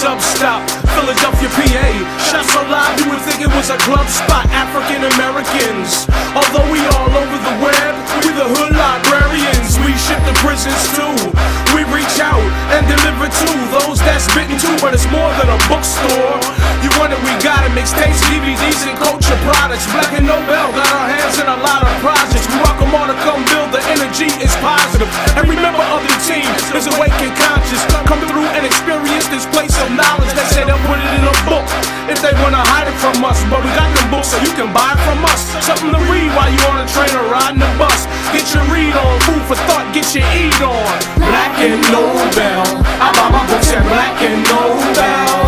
sub stop, Philadelphia, PA. Shot so loud you would think it was a club spot. African Americans, although we all over the web, we the hood librarians. We ship to prisons too. We reach out and deliver to those that's bitten too, but it's more than a bookstore. You it, we got it. Mixtapes, DVDs, and culture products. Black and Nobel got our hands in a lot of projects. We welcome all to come build. The energy is positive. Every member of the team is awake and conscious. Come through and experience this place of knowledge. They say they'll put it in a book if they wanna hide it from us. But we got them books so you can buy it from us. Something to read while you on a train or riding a bus. Get your read on, food for thought, get your eat on. Black and Nobel. I buy my books at Black and Nobel.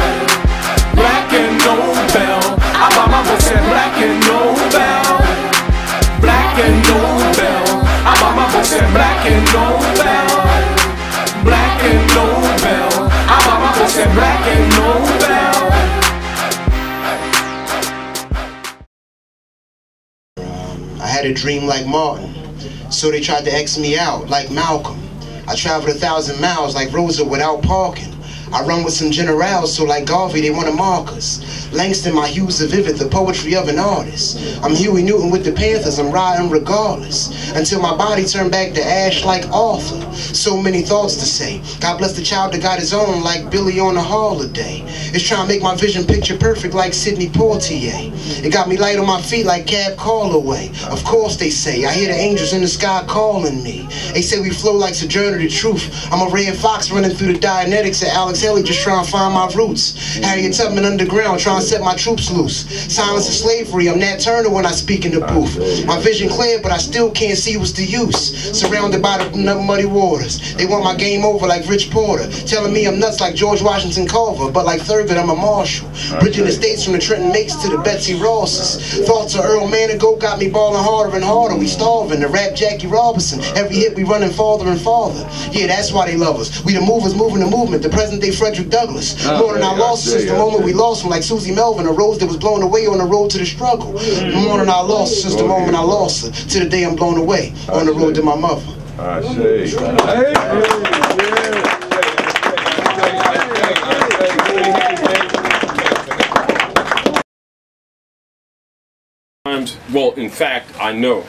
Black and Nobel. I buy my books at Black and Nobel. Black and Nobel. I buy my books at Black and Nobel. Black and Nobel. At Black Nobel. I had a dream like Martin, so they tried to X me out like Malcolm. I traveled a thousand miles like Rosa without parking. I run with some generals, so like Garvey, they want to mark us. Langston, my hues are vivid, the poetry of an artist. I'm Huey Newton with the Panthers, I'm riding regardless. Until my body turned back to ash like Arthur. So many thoughts to say. God bless the child that got his own, like Billy on a holiday. It's trying to make my vision picture perfect like Sidney Poitier. It got me light on my feet like Cab Calloway. Of course they say, I hear the angels in the sky calling me. They say we flow like Sojourner the Truth. I'm a red fox running through the Dianetics at Alex Haley just trying to find my roots. Harriet Tubman underground trying to set my troops loose. Silence of slavery, I'm Nat Turner when I speak in the booth. My vision clear, but I still can't see what's the use. Surrounded by the muddy waters. They want my game over like Rich Porter. Telling me I'm nuts like George Washington Carver, but like Thurgood, I'm a marshal. Bridging the states from the Trenton Makes to the Betsy Rosses. Thoughts of Earl Manigault got me balling harder and harder. We starving. The rap Jackie Robinson. Every hit we running farther and farther. Yeah, that's why they love us. We the movers moving the movement. The present day Frederick Douglass. Oh, More than I yeah, lost yeah, since the moment we lost him, like Susie Melvin, a rose that was blown away on the road to the struggle. More than I lost since the moment I lost her, to the day I'm blown away on the road to my mother. I say. Hey. times, well, in fact, I know.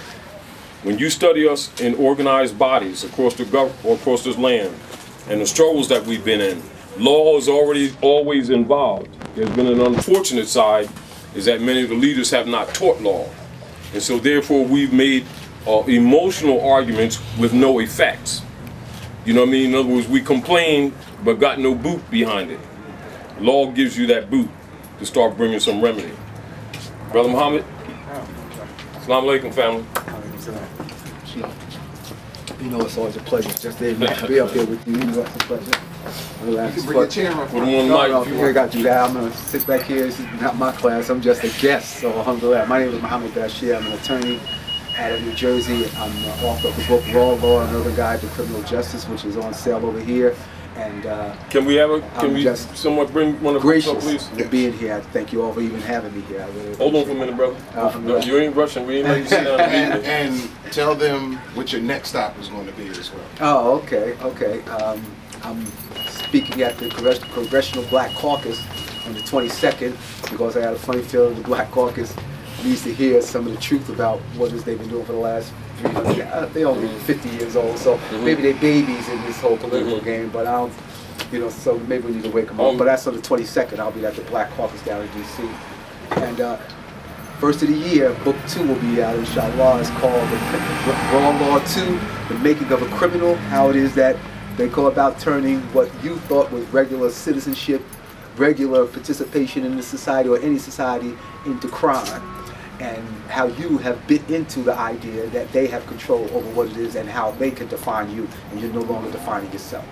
When you study us in organized bodies across the gov- across this land, and the struggles that we've been in, law is already always involved. There's been an unfortunate side, is that many of the leaders have not taught law, and so therefore we've made uh, emotional arguments with no effects. You know what I mean? In other words, we complain but got no boot behind it. Law gives you that boot to start bringing some remedy. Brother Muhammad, Assalamu alaikum, family. You know, it's always a pleasure just to be up here with you. You know, it's a pleasure. Relax. You can bring your chair up. Put them on the No, mic no, if you I want. got you that. I'm gonna sit back here. This is not my class. I'm just a guest. So alhamdulillah. My name is Muhammad Bashir. I'm an attorney out of New Jersey. I'm the author of the book Raw Law and Urban Guide to Criminal Justice, which is on sale over here. And uh, Can we have a, can I'm we just somewhat bring one of the books up, gracious please? for being here. I Thank you all for even having me here. Really Hold on for a minute, brother. Uh, No, you ain't rushing. We ain't letting you sit down And, and eat it. and tell them what your next stop is going to be as well. Oh, okay, okay. Um, I'm speaking at the Congress- Congressional Black Caucus on the 22nd because I had a funny feeling the Black Caucus needs to hear some of the truth about what is they've been doing for the last 300. Uh, they're only 50 years old, so maybe they're babies in this whole political game. But I don't, you know, so maybe we need to wake them up. Um, But that's on the 22nd. I'll be at the Black Caucus down in D.C. And uh, First of the year, book two will be out, inshallah. It's called the Raw Law 2, The Making of a Criminal, how it is that they go about turning what you thought was regular citizenship, regular participation in the society or any society into crime. And how you have bit into the idea that they have control over what it is and how they can define you, and you're no longer defining yourself.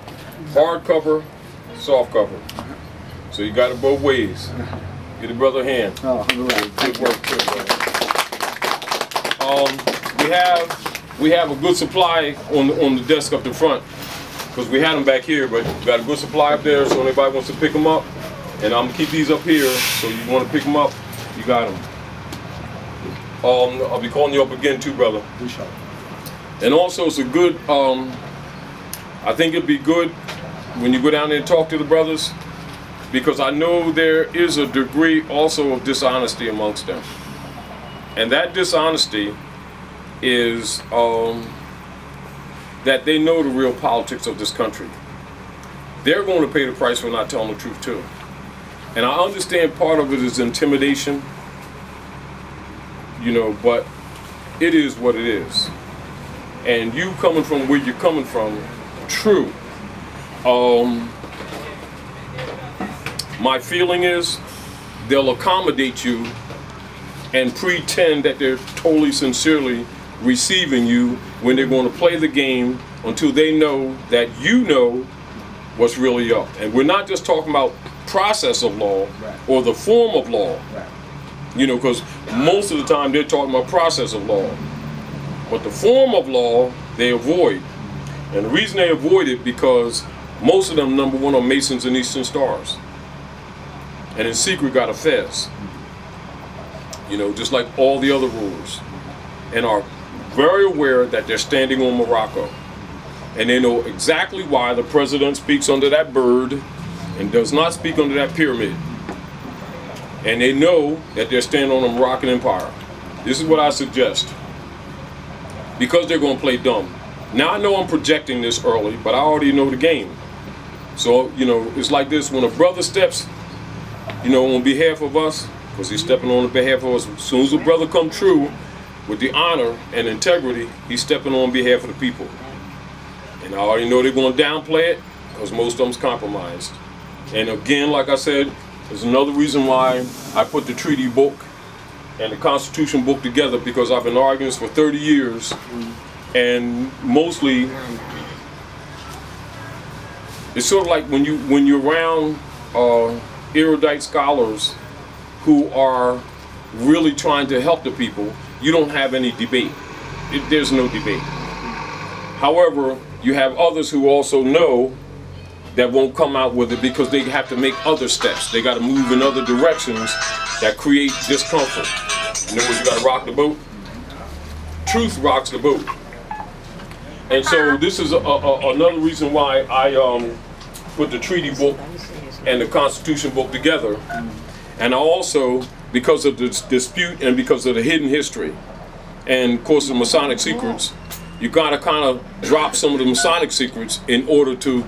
Hard cover, soft cover. So you got it both ways. Get the brother a hand. Oh, alhamdulillah. Good work, good work. Um, we have we have a good supply on the, on the desk up the front because we had them back here, but got a good supply up there. So anybody wants to pick them up, and I'm gonna keep these up here. So you want to pick them up, you got them. Um, I'll be calling you up again too, brother. Inshallah. And also, it's a good. Um, I think it'd be good when you go down there and talk to the brothers. because I know there is a degree also of dishonesty amongst them. And that dishonesty is um, that they know the real politics of this country. They're going to pay the price for not telling the truth too. And I understand part of it is intimidation, you know, but it is what it is. And you coming from where you're coming from, true. Um, my feeling is they'll accommodate you and pretend that they're totally sincerely receiving you when they're going to play the game until they know that you know what's really up. And we're not just talking about process of law Right. or the form of law, Right. you know, because most of the time they're talking about process of law. But the form of law they avoid. And the reason they avoid it because most of them, number one, are Masons and Eastern Stars. And in secret got a fez. You know, just like all the other rulers. And are very aware that they're standing on Morocco. And they know exactly why the president speaks under that bird and does not speak under that pyramid. And they know that they're standing on the Moroccan Empire. This is what I suggest. Because they're going to play dumb. Now I know I'm projecting this early, but I already know the game. So, you know, it's like this when a brother steps, you know, on behalf of us, because he's stepping on behalf of us, as soon as a brother come true with the honor and integrity, he's stepping on behalf of the people. And I already know they're going to downplay it because most of them's compromised. And again, like I said, there's another reason why I put the treaty book and the Constitution book together because I've been arguing this for 30 years, and mostly it's sort of like when you when you're around uh, erudite scholars who are really trying to help the people, you don't have any debate. It, there's no debate. However, you have others who also know that won't come out with it because they have to make other steps. They got to move in other directions that create discomfort. In other words, you got to rock the boat. Truth rocks the boat. And so this is a, a, another reason why I um, put the treaty book and the Constitution book together. And I also, because of the dispute and because of the hidden history, and of course the Masonic secrets, you gotta kind of drop some of the Masonic secrets in order to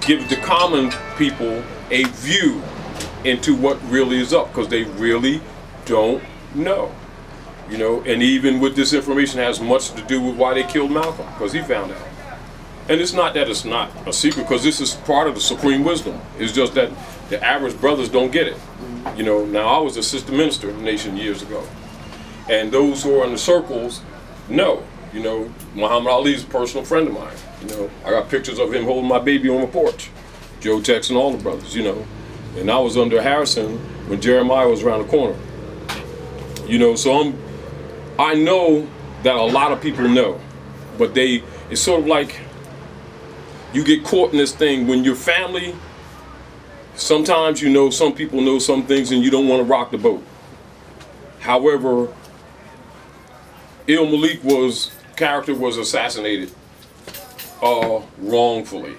give the common people a view into what really is up, because they really don't know. You know, and even with this information has much to do with why they killed Malcolm, because he found out. And it's not that it's not a secret, because this is part of the supreme wisdom. It's just that the average brothers don't get it. You know, now I was assistant minister in the nation years ago. And those who are in the circles know. You know, Muhammad Ali's a personal friend of mine. You know, I got pictures of him holding my baby on the porch. Joe Tex and all the brothers, you know. And I was under Harrison when Jeremiah was around the corner. You know, so I'm I know that a lot of people know, but they it's sort of like you get caught in this thing when your family sometimes you know some people know some things and you don't want to rock the boat. However, Il Malik was character was assassinated uh, wrongfully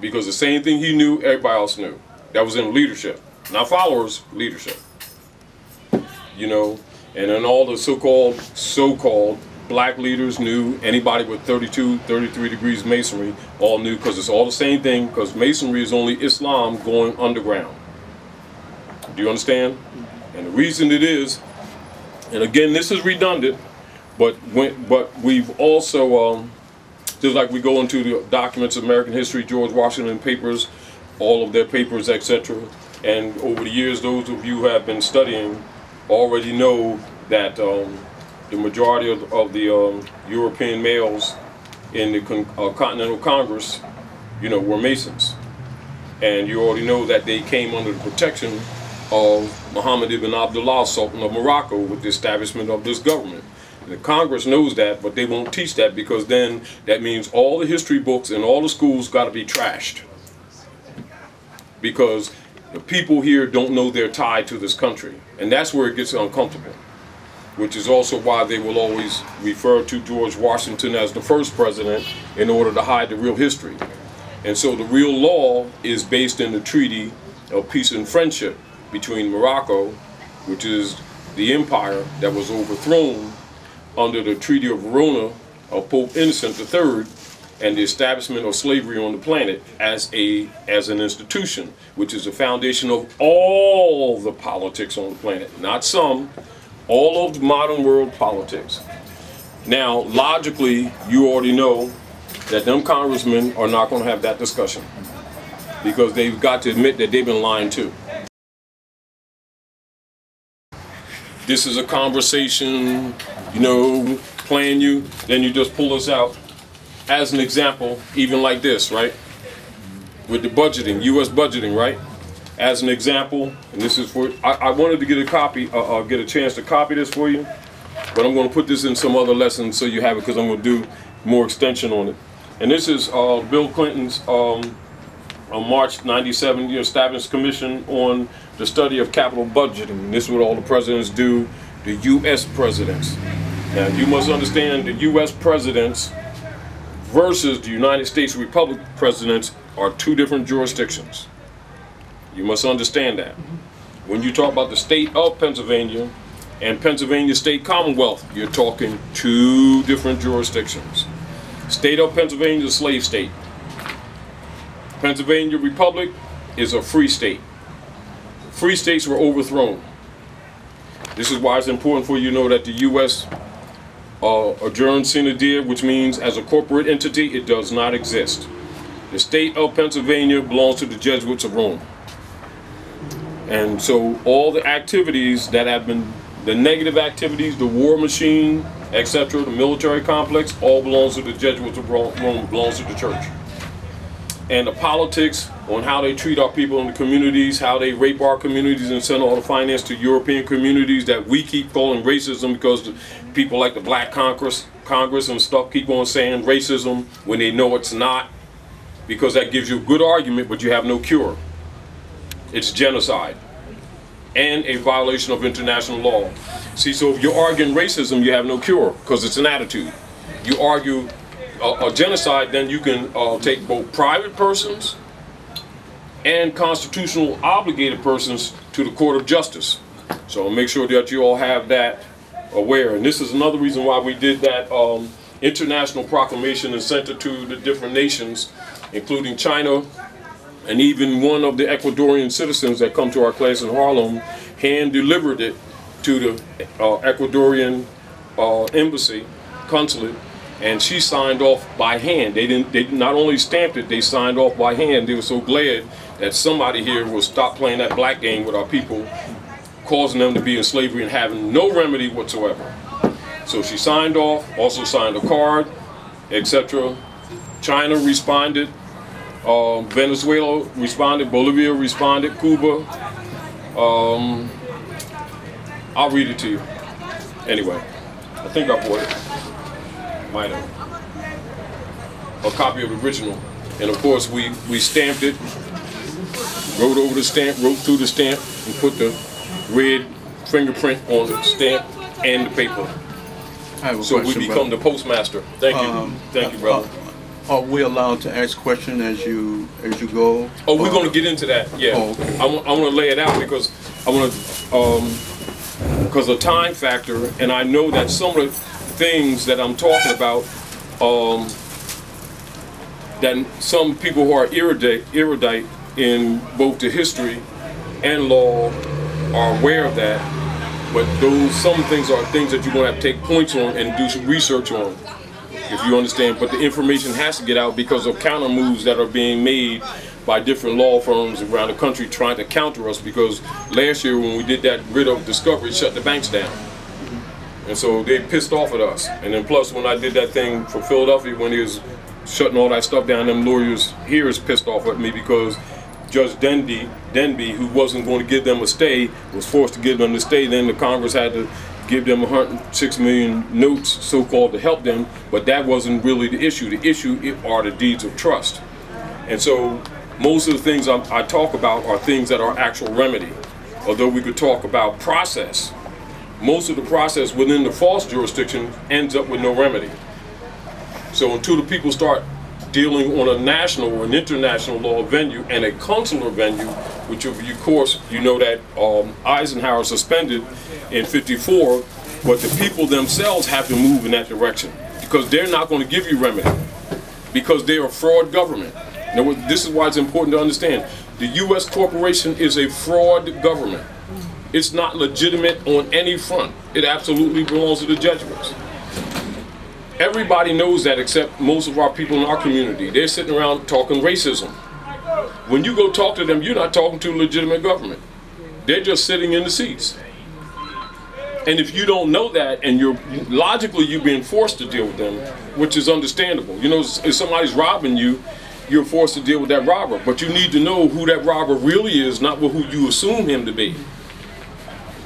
because the same thing he knew, everybody else knew. That was in leadership, not followers, leadership. You know, and then all the so-called so-called black leaders knew anybody with 32 33 degrees masonry all knew because it's all the same thing because masonry is only islam going underground. Do you understand? And the reason it is and again this is redundant but when but we've also um, just like we go into the documents of american history george washington papers all of their papers etc and over the years those of you who have been studying already know that um, the majority of, of the um, European males in the con- uh, Continental Congress, you know, were Masons. And you already know that they came under the protection of Muhammad ibn Abdullah, Sultan of Morocco, with the establishment of this government. The Congress knows that, but they won't teach that because then that means all the history books and all the schools got to be trashed. Because the people here don't know their tie to this country. And that's where it gets uncomfortable which is also why they will always refer to George Washington as the first president in order to hide the real history. And so the real law is based in the treaty of peace and friendship between Morocco, which is the empire that was overthrown under the Treaty of Verona of Pope Innocent III and the establishment of slavery on the planet as a as an institution, which is the foundation of all the politics on the planet, not some, all of modern world politics. Now, logically, you already know that them congressmen are not going to have that discussion because they've got to admit that they've been lying too. This is a conversation, you know, playing you, then you just pull us out. As an example, even like this, right? With the budgeting, U.S. budgeting, right? As an example, and this is for, I, I wanted to get a copy, uh, uh, get a chance to copy this for you, but I'm going to put this in some other lessons so you have it because I'm going to do more extension on it. And this is uh, Bill Clinton's um, March 97 the established commission on the study of capital budgeting. This is what all the presidents do, the U.S. presidents. Now you must understand the U.S. presidents versus the United States Republic presidents are two different jurisdictions. You must understand that. When you talk about the state of Pennsylvania and Pennsylvania State Commonwealth, you're talking two different jurisdictions. State of Pennsylvania is a slave state. Pennsylvania Republic is a free state. Free states were overthrown. This is why it's important for you to know that the U.S. Uh, adjourned sine die, which means as a corporate entity, it does not exist. The state of Pennsylvania belongs to the Jesuits of Rome. And so all the activities that have been, the negative activities, the war machine, etc., the military complex, all belongs to the Jesuits of Rome, belongs to the church and the politics on how they treat our people in the communities, how they rape our communities and send all the finance to European communities that we keep calling racism because people like the Black Congress, Congress and stuff keep on saying racism when they know it's not because that gives you a good argument but you have no cure. It's genocide and a violation of international law. See, so if you're arguing racism, you have no cure because it's an attitude. You argue a, a genocide, then you can uh, take both private persons and constitutional obligated persons to the court of justice. So make sure that you all have that aware. And this is another reason why we did that um, international proclamation and sent it to the different nations, including China, and even one of the Ecuadorian citizens that come to our class in Harlem hand delivered it to the uh, Ecuadorian uh, embassy, consulate, and she signed off by hand. They didn't. They not only stamped it, they signed off by hand. They were so glad that somebody here will stop playing that black game with our people, causing them to be in slavery and having no remedy whatsoever. So she signed off, also signed a card, etc. China responded, um, Venezuela responded, Bolivia responded, Cuba. Um, I'll read it to you. Anyway, I think I bought it might have a copy of the original. And of course, we, we stamped it, wrote over the stamp, wrote through the stamp, and put the red fingerprint on the stamp and the paper. so we become brother. the postmaster. Thank you, um, thank you, brother. Uh, are we allowed to ask questions as you as you go? Oh, we're uh, going to get into that. Yeah, oh, okay. I want I want to lay it out because I want to um because the time factor, and I know that some of the things that I'm talking about um, that some people who are erudite, erudite in both the history and law are aware of that. But those some things are things that you're going to have to take points on and do some research on, if you understand. But the information has to get out because of counter moves that are being made by different law firms around the country trying to counter us because last year when we did that writ of discovery, shut the banks down. And so they pissed off at us. And then plus when I did that thing for Philadelphia when he was shutting all that stuff down, them lawyers here is pissed off at me because Judge Denby, Denby, who wasn't going to give them a stay, was forced to give them the stay. Then the Congress had to give them 106 million notes, so-called, to help them. But that wasn't really the issue. The issue are the deeds of trust. And so most of the things I, I talk about are things that are actual remedy. Although we could talk about process, most of the process within the false jurisdiction ends up with no remedy. So until the people start dealing on a national or an international law venue and a consular venue, which of course, you know that um, Eisenhower suspended in 54, but the people themselves have to move in that direction because they're not going to give you remedy because they're a fraud government. Now, this is why it's important to understand. The U.S. corporation is a fraud government. It's not legitimate on any front. It absolutely belongs to the Jesuits. Everybody knows that except most of our people in our community. They're sitting around talking racism. When you go talk to them, you're not talking to a legitimate government. They're just sitting in the seats. And if you don't know that, and you're logically you're being forced to deal with them, which is understandable. You know, if somebody's robbing you, you're forced to deal with that robber. But you need to know who that robber really is, not who you assume him to be.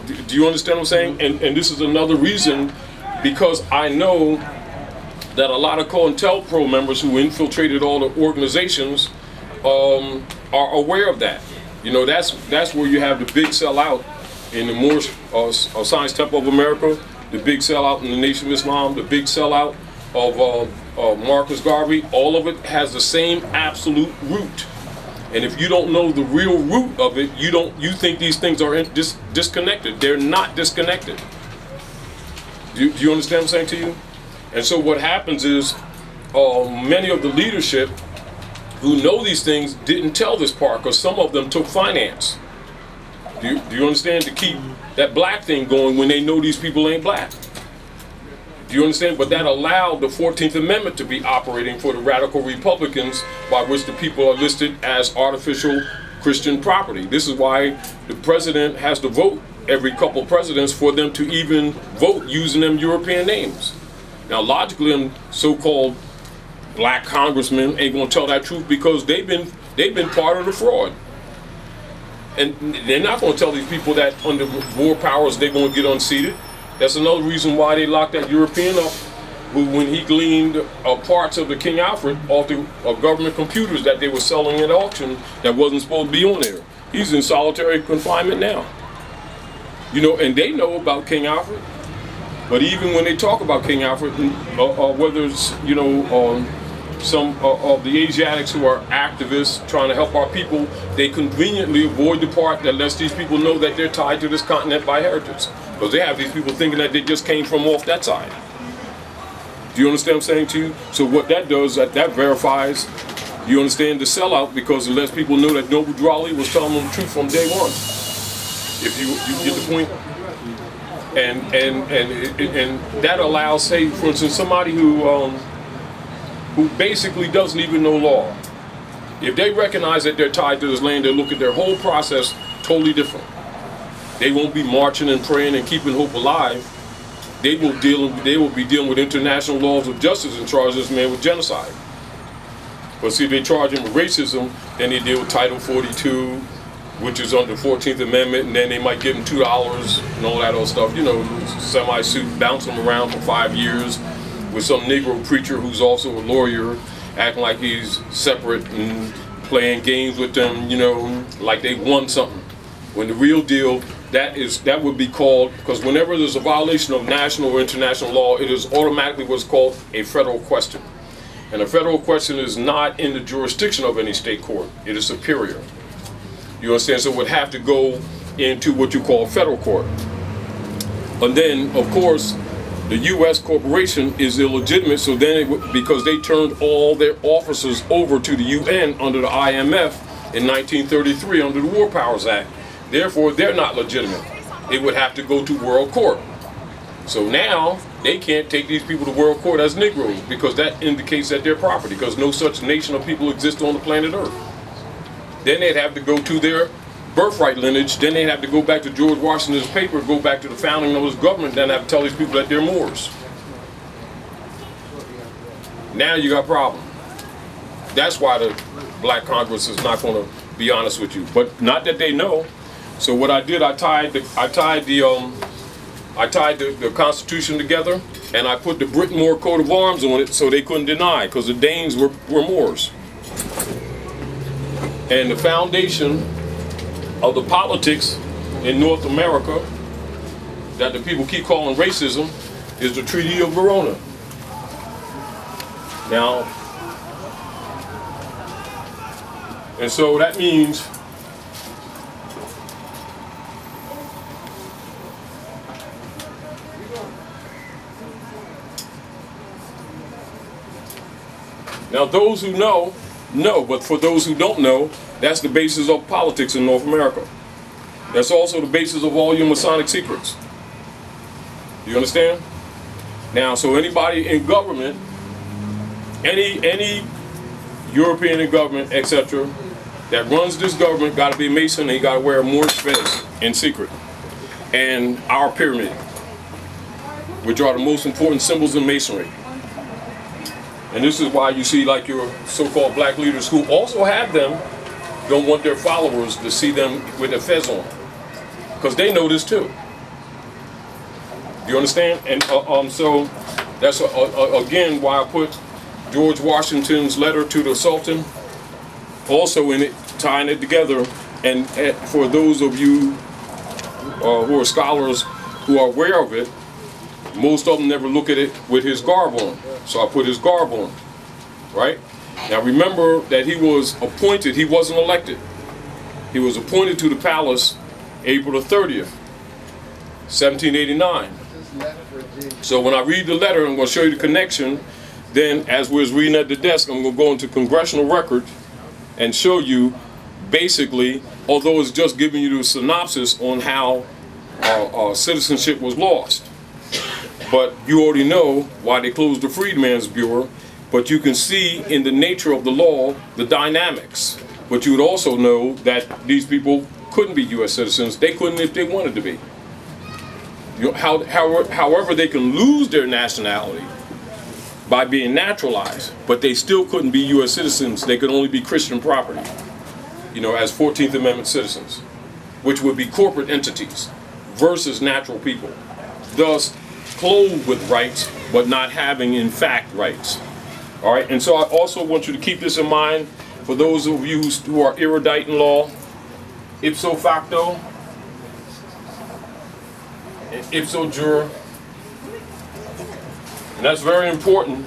Do you understand what I'm saying? And and this is another reason, because I know that a lot of COINTELPRO members who infiltrated all the organizations um, are aware of that. You know, that's that's where you have the big sellout in the Moorish uh, uh, Science Temple of America, the big sellout in the Nation of Islam, the big sellout of uh, uh, Marcus Garvey. All of it has the same absolute root. And if you don't know the real root of it, you don't you think these things are in, dis, disconnected. They're not disconnected. Do you, do you understand what I'm saying to you? And so what happens is uh, many of the leadership who know these things didn't tell this part because some of them took finance. Do you, do you understand? To keep that black thing going when they know these people ain't black. Do you understand? But that allowed the 14th Amendment to be operating for the radical Republicans by which the people are listed as artificial Christian property. This is why the president has to vote every couple presidents for them to even vote using them European names. Now, logically, them so-called black congressmen ain't gonna tell that truth because they've been they've been part of the fraud. And they're not gonna tell these people that under war powers they're gonna get unseated. That's another reason why they locked that European up who, when he gleaned uh, parts of the King Alfred off the uh, government computers that they were selling at auction that wasn't supposed to be on there. He's in solitary confinement now. You know, and they know about King Alfred. But even when they talk about King Alfred, uh, uh, whether it's, you know, um, some uh, of the Asiatics who are activists trying to help our people, they conveniently avoid the part that lets these people know that they're tied to this continent by heritage. Because they have these people thinking that they just came from off that side. Do you understand what I'm saying to you? So what that does, that, that verifies, you understand, the sellout because it lets people know that Noble Drew was telling them the truth from day one. If you, you get the point? And and and and that allows, say, for instance, somebody who um, who basically doesn't even know law. If they recognize that they're tied to this land, they look at their whole process totally different. They won't be marching and praying and keeping hope alive. They will deal. They will be dealing with international laws of justice and charge this man with genocide. But see, if they charge him with racism, then they deal with Title 42, which is under 14th Amendment, and then they might give him two dollars and all that other stuff. You know, semi-suit, bounce them around for five years with some Negro preacher who's also a lawyer, acting like he's separate and playing games with them. You know, like they won something. When the real deal, that is that would be called because whenever there's a violation of national or international law, it is automatically what's called a federal question. And a federal question is not in the jurisdiction of any state court. It is superior. You understand? So it would have to go into what you call federal court. And then, of course, the U.S. corporation is illegitimate, so then it, because they turned all their officers over to the UN under the IMF in 1933 under the War Powers Act. Therefore, they're not legitimate. It would have to go to world court. So now they can't take these people to world court as Negroes because that indicates that they're property because no such nation of people exists on the planet Earth. Then they'd have to go to their birthright lineage. Then they'd have to go back to George Washington's paper, go back to the founding of his government, then have to tell these people that they're Moors. Now you got a problem. That's why the black Congress is not going to be honest with you. But not that they know. So what I did, I tied the, I tied the, um, I tied the, the Constitution together, and I put the Britain Moor coat of arms on it so they couldn't deny, because the Danes were, were Moors and the foundation of the politics in North America that the people keep calling racism is the Treaty of Verona. Now, and so that means Now those who know know, but for those who don't know, that's the basis of politics in North America. That's also the basis of all your Masonic secrets. You understand? Now, so anybody in government, any any European in government, etc., that runs this government got to be Mason. They got to wear a Moorish fez in secret, and our pyramid, which are the most important symbols in Masonry. And this is why you see like your so-called black leaders who also have them don't want their followers to see them with a fez on. Because they know this too. You understand? And uh, um, so that's uh, uh, again why I put George Washington's letter to the Sultan also in it, tying it together. And uh, for those of you uh, who are scholars who are aware of it, most of them never look at it with his garb on. So I put his garb on, right? Now remember that he was appointed, he wasn't elected. He was appointed to the palace April the 30th, 1789. So when I read the letter, I'm going to show you the connection. Then, as we're reading at the desk, I'm going to go into congressional record and show you basically, although it's just giving you the synopsis on how uh, uh, citizenship was lost. But you already know why they closed the Freedmen's Bureau. But you can see in the nature of the law the dynamics. But you would also know that these people couldn't be U.S. citizens. They couldn't if they wanted to be. You know, how, how, however, they can lose their nationality by being naturalized, but they still couldn't be U.S. citizens. They could only be Christian property, you know, as 14th Amendment citizens, which would be corporate entities versus natural people. Thus, clothed with rights, but not having, in fact, rights. All right, and so I also want you to keep this in mind for those of you who are erudite in law, ipso facto, and ipso jure. And that's very important.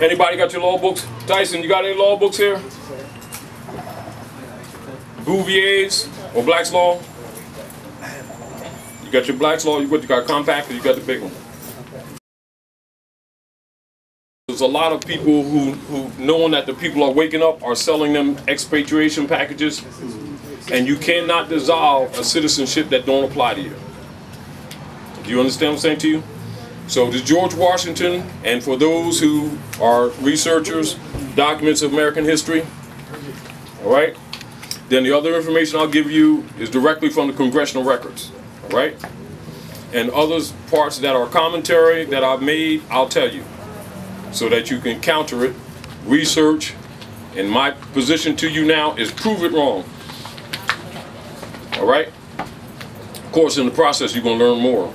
Anybody got your law books? Tyson, you got any law books here? Bouvier's or Black's Law? You got your Black's Law, you got, you got compact, or you got the big one? There's a lot of people who, who, knowing that the people are waking up, are selling them expatriation packages, and you cannot dissolve a citizenship that don't apply to you. Do you understand what I'm saying to you? So to George Washington, and for those who are researchers, documents of American history, all right? Then the other information I'll give you is directly from the congressional records, right? And other parts that are commentary that I've made, I'll tell you, so that you can counter it, research, and my position to you now is prove it wrong. All right? Of course, in the process, you're going to learn more.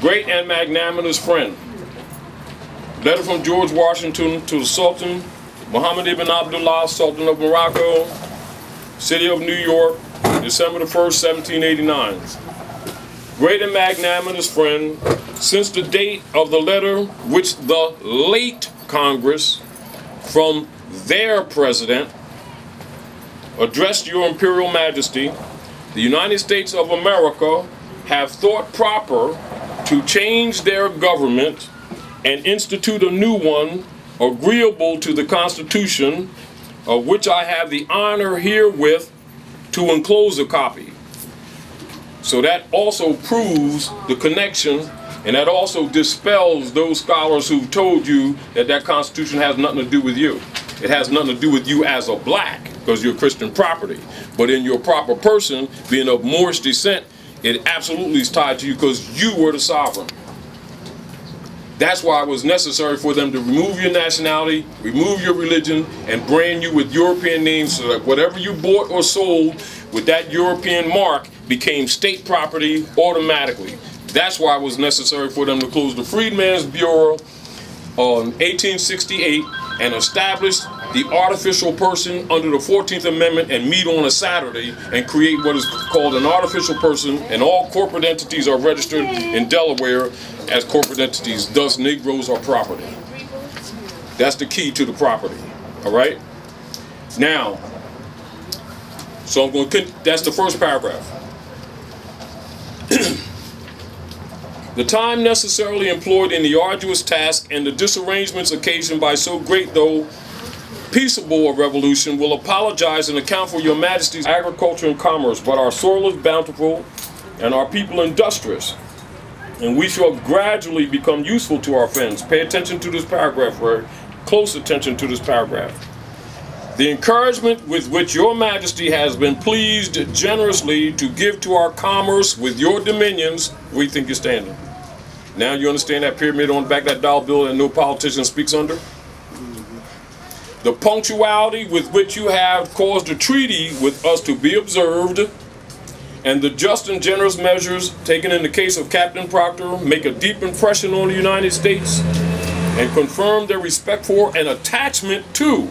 Great and magnanimous friend. Letter from George Washington to the Sultan, Muhammad ibn Abdullah, Sultan of Morocco, City of New York, December the 1st, 1789. Great and magnanimous friend, since the date of the letter which the late Congress from their president addressed your imperial majesty, the United States of America have thought proper to change their government and institute a new one agreeable to the Constitution, of which I have the honor herewith to enclose a copy. So that also proves the connection and that also dispels those scholars who've told you that that Constitution has nothing to do with you. It has nothing to do with you as a black, because you're Christian property. But in your proper person, being of Moorish descent, it absolutely is tied to you because you were the sovereign. That's why it was necessary for them to remove your nationality, remove your religion, and brand you with European names so that whatever you bought or sold with that European mark became state property automatically. That's why it was necessary for them to close the Freedmen's Bureau on 1868 and establish the artificial person under the 14th Amendment and meet on a Saturday and create what is called an artificial person and all corporate entities are registered in Delaware as corporate entities, thus Negroes are property. That's the key to the property, all right? Now, so I'm going to, that's the first paragraph. The time necessarily employed in the arduous task and the disarrangements occasioned by so great though peaceable a revolution will apologize and account for your majesty's agriculture and commerce, but our soil is bountiful and our people industrious. And we shall gradually become useful to our friends. Pay attention to this paragraph, Ray. Close attention to this paragraph. The encouragement with which your majesty has been pleased generously to give to our commerce with your dominions, we think you're standing. Now you understand that pyramid on the back that dollar bill that no politician speaks under? The punctuality with which you have caused a treaty with us to be observed, and the just and generous measures taken in the case of Captain Proctor make a deep impression on the United States and confirm their respect for and attachment to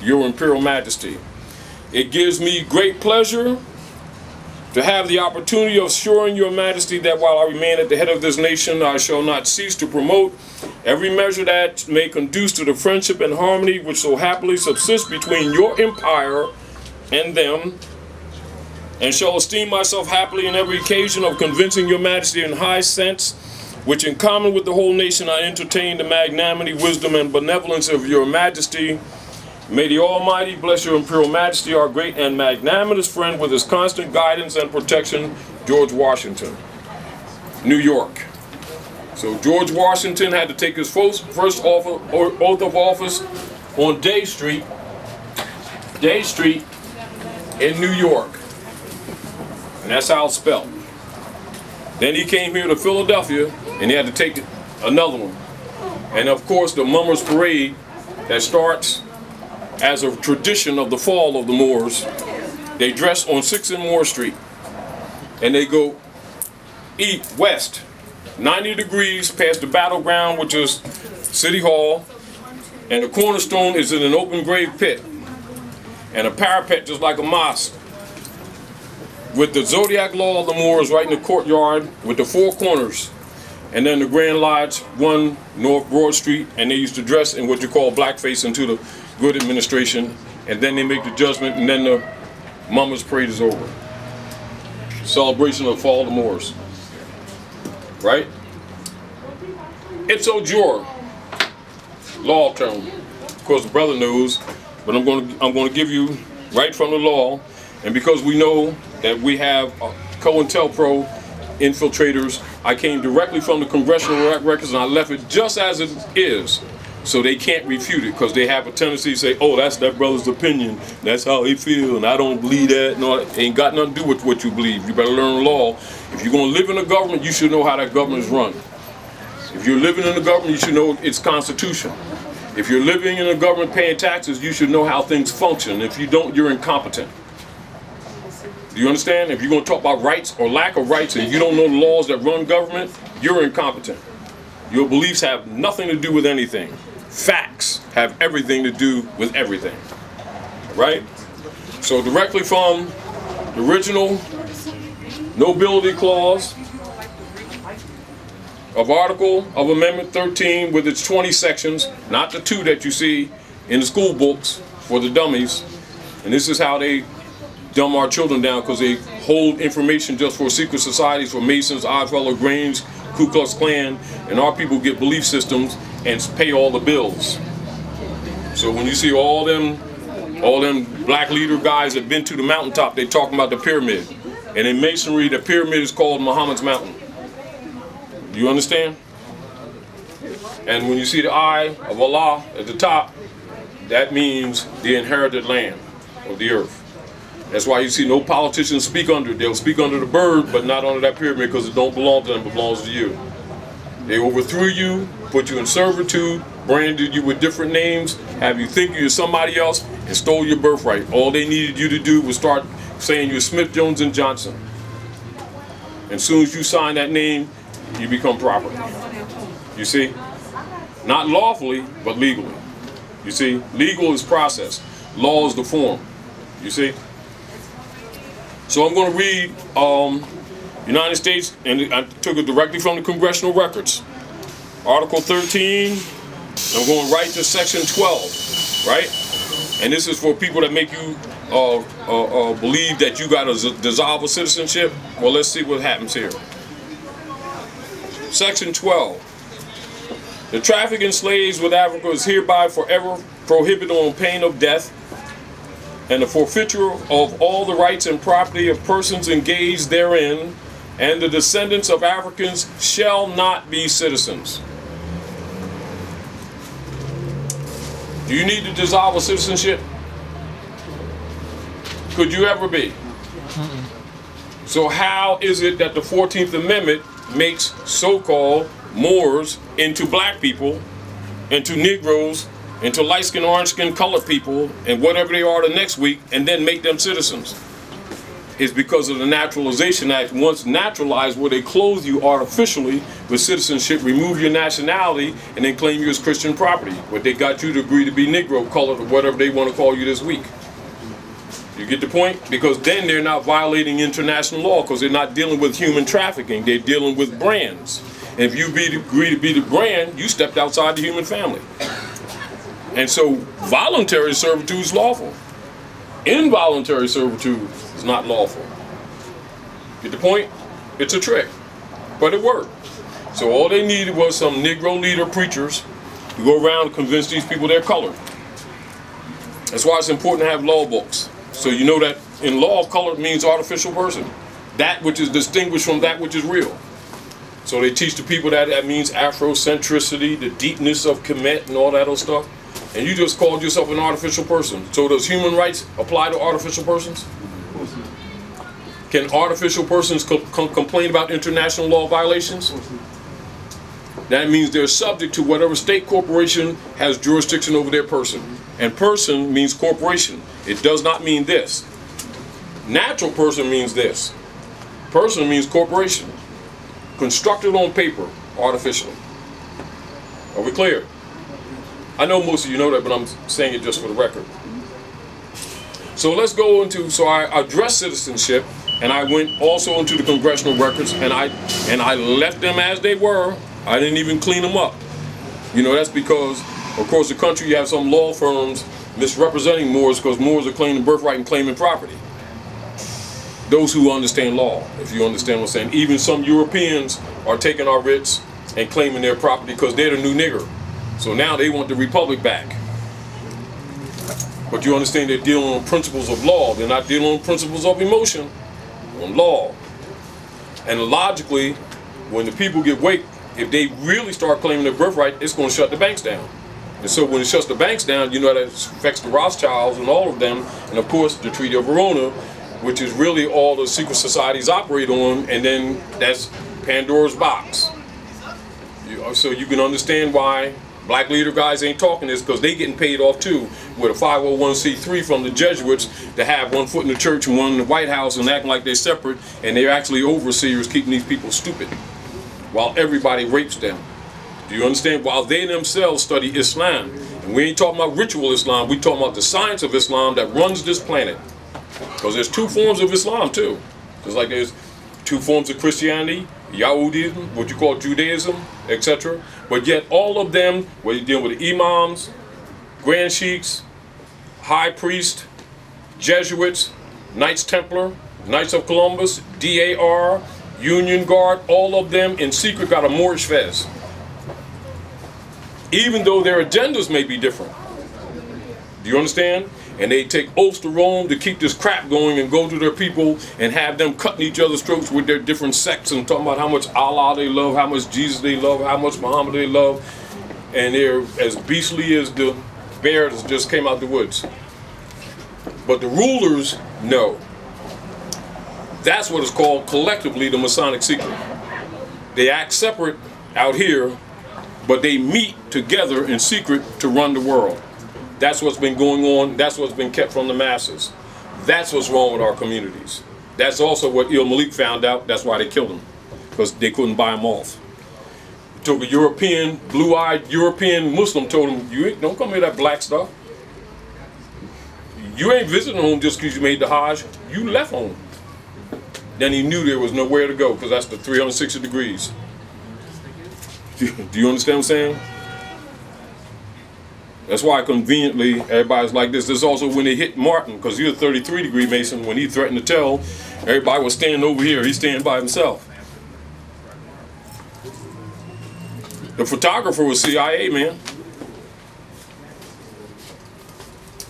your Imperial Majesty. It gives me great pleasure to have the opportunity of assuring your majesty that while I remain at the head of this nation, I shall not cease to promote every measure that may conduce to the friendship and harmony which so happily subsist between your empire and them, and shall esteem myself happily in every occasion of convincing your majesty in high sense, which in common with the whole nation I entertain the magnanimity, wisdom, and benevolence of your majesty, May the Almighty bless your Imperial Majesty, our great and magnanimous friend, with his constant guidance and protection, George Washington. New York. So George Washington had to take his first, first oath of office on Dey Street, Dey Street in New York. And that's how it's spelled. Then he came here to Philadelphia and he had to take another one. And of course the Mummers Parade that starts as a tradition of the fall of the Moors, they dress on 6th and Moore Street. And they go east, west, 90 degrees past the battleground, which is City Hall. And the cornerstone is in an open grave pit. And a parapet just like a mosque. With the zodiac law of the Moors right in the courtyard with the four corners. And then the Grand Lodge, one North Broad Street, and they used to dress in what you call blackface into the good administration, and then they make the judgment, and then the Mummers Parade is over. Celebration of fall of the Moors. Right? It's Ojor. Law term. Of course, the brother knows, but I'm going to I'm going to give you right from the law, and because we know that we have uh, COINTELPRO infiltrators, I came directly from the congressional records and I left it just as it is. So they can't refute it because they have a tendency to say, oh, that's that brother's opinion. That's how he feel, and I don't believe that. No, it ain't got nothing to do with what you believe. You better learn law. If you're going to live in a government, you should know how that government is run. If you're living in a government, you should know its constitution. If you're living in a government paying taxes, you should know how things function. If you don't, you're incompetent. Do you understand? If you're going to talk about rights or lack of rights and you don't know the laws that run government, you're incompetent. Your beliefs have nothing to do with anything. Facts have everything to do with everything. Right? So directly from the original nobility clause of Article of Amendment 13 with its 20 sections, not the two that you see in the school books for the dummies. And this is how they dumb our children down because they hold information just for secret societies for Masons, Oddfellow Grange, Ku Klux Klan, and our people get belief systems and pay all the bills. So when you see all them all them black leader guys that been to the mountaintop, they talking about the pyramid. And in masonry, the pyramid is called Muhammad's mountain. You understand? And when you see the eye of Allah at the top, that means the inherited land of the earth. That's why you see no politicians speak under. They'll speak under the bird, but not under that pyramid because it don't belong to them, it belongs to you. They overthrew you, put you in servitude, branded you with different names, have you think you're somebody else, and stole your birthright. All they needed you to do was start saying you're Smith, Jones, and Johnson. And as soon as you sign that name, you become property. You see? Not lawfully, but legally. You see? Legal is process. Law is the form. You see? So I'm going to read um, United States, and I took it directly from the congressional records. Article 13, I'm going right to section 12, right? And this is for people that make you uh, uh, uh, believe that you got to dissolve a citizenship. Well, let's see what happens here. Section 12. The traffic in slaves with Africa is hereby forever prohibited on pain of death, and the forfeiture of all the rights and property of persons engaged therein, and the descendants of Africans shall not be citizens. Do you need to dissolve a citizenship? Could you ever be? So how is it that the 14th Amendment makes so-called Moors into black people, into Negroes, into light-skinned, orange-skinned, colored people, and whatever they are the next week, and then make them citizens? Is because of the Naturalization Act. Once naturalized, where they clothe you artificially with citizenship, remove your nationality, and then claim you as Christian property. But they got you to agree to be Negro, colored, or whatever they want to call you this week. You get the point? Because then they're not violating international law because they're not dealing with human trafficking. They're dealing with brands. And if you be, agree to be the brand, you stepped outside the human family. And so voluntary servitude is lawful. Involuntary servitude is not lawful. Get the point? It's a trick. But it worked. So all they needed was some Negro leader preachers to go around and convince these people they're colored. That's why it's important to have law books. So you know that in law, color means artificial person. That which is distinguished from that which is real. So they teach the people that that means Afrocentricity, the deepness of Kemet and all that other stuff. And you just called yourself an artificial person. So does human rights apply to artificial persons? Can artificial persons co co complain about international law violations? That means they're subject to whatever state corporation has jurisdiction over their person. And person means corporation. It does not mean this. Natural person means this. Person means corporation. Constructed on paper, artificially. Are we clear? I know most of you know that, but I'm saying it just for the record. So let's go into, so I addressed citizenship, and I went also into the congressional records, and I and I left them as they were. I didn't even clean them up. You know, that's because across the country you have some law firms misrepresenting Moors because Moors are claiming birthright and claiming property. Those who understand law, if you understand what I'm saying. Even some Europeans are taking our writs and claiming their property because they're the new nigger. So now they want the republic back. But you understand they're dealing on principles of law. They're not dealing on principles of emotion, on law. And logically, when the people get wake, if they really start claiming their birthright, it's going to shut the banks down. And so when it shuts the banks down, you know that affects the Rothschilds and all of them, and of course the Treaty of Verona, which is really all the secret societies operate on, and then that's Pandora's box. So you can understand why black leader guys ain't talking this because they getting paid off too with a 501c3 from the Jesuits to have one foot in the church and one in the White House and acting like they're separate, and they're actually overseers keeping these people stupid while everybody rapes them. Do you understand? While they themselves study Islam. And we ain't talking about ritual Islam, we talking about the science of Islam that runs this planet. Because there's two forms of Islam too. Just like there's two forms of Christianity, Yahudiism, what you call Judaism, etc. But yet all of them, whether you're dealing with imams, grand sheiks, high priest, Jesuits, Knights Templar, Knights of Columbus, DAR, Union Guard, all of them in secret got a Moorish fez even though their agendas may be different. Do you understand? And they take oaths to Rome to keep this crap going and go to their people and have them cutting each other's throats with their different sects and talking about how much Allah they love, how much Jesus they love, how much Muhammad they love. And they're as beastly as the bear that just came out the woods. But the rulers know. That's what is called collectively the Masonic secret. They act separate out here but they meet together in secret to run the world. That's what's been going on. That's what's been kept from the masses. That's what's wrong with our communities. That's also what Il Malik found out. That's why they killed him, because they couldn't buy him off. took a European, blue-eyed European Muslim, told him, "You don't come here that black stuff. You ain't visiting home just because you made the Hajj. You left home." Then he knew there was nowhere to go because that's the 360 degrees. Do you understand what I'm saying? That's why conveniently everybody's like this. This is also when they hit Martin, because he was 33 degree Mason. When he threatened to tell, everybody was standing over here. He's standing by himself. The photographer was CIA, man.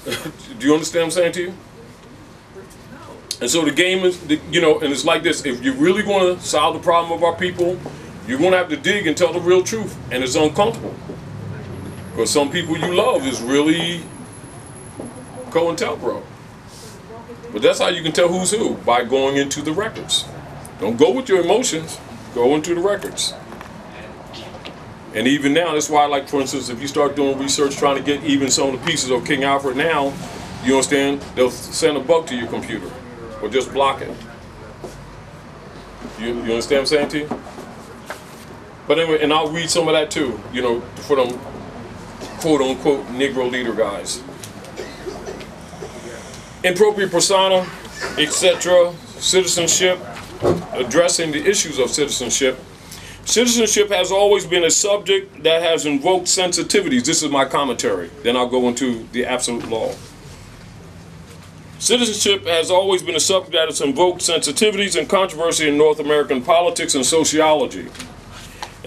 Do you understand what I'm saying to you? And so the game is, you know, and it's like this. If you're really going to solve the problem of our people, you're going to have to dig and tell the real truth. And it's uncomfortable. Because some people you love is really COINTELPRO. But that's how you can tell who's who, by going into the records. Don't go with your emotions, go into the records. And even now, that's why, like, for instance, if you start doing research trying to get even some of the pieces of King Alfred now, you understand, they'll send a bug to your computer or just block it. You, you understand what I'm saying to you? But anyway, and I'll read some of that too, you know, for them quote unquote Negro leader guys. In propria persona, etc., citizenship, addressing the issues of citizenship. Citizenship has always been a subject that has invoked sensitivities. This is my commentary. Then I'll go into the absolute law. Citizenship has always been a subject that has invoked sensitivities and controversy in North American politics and sociology.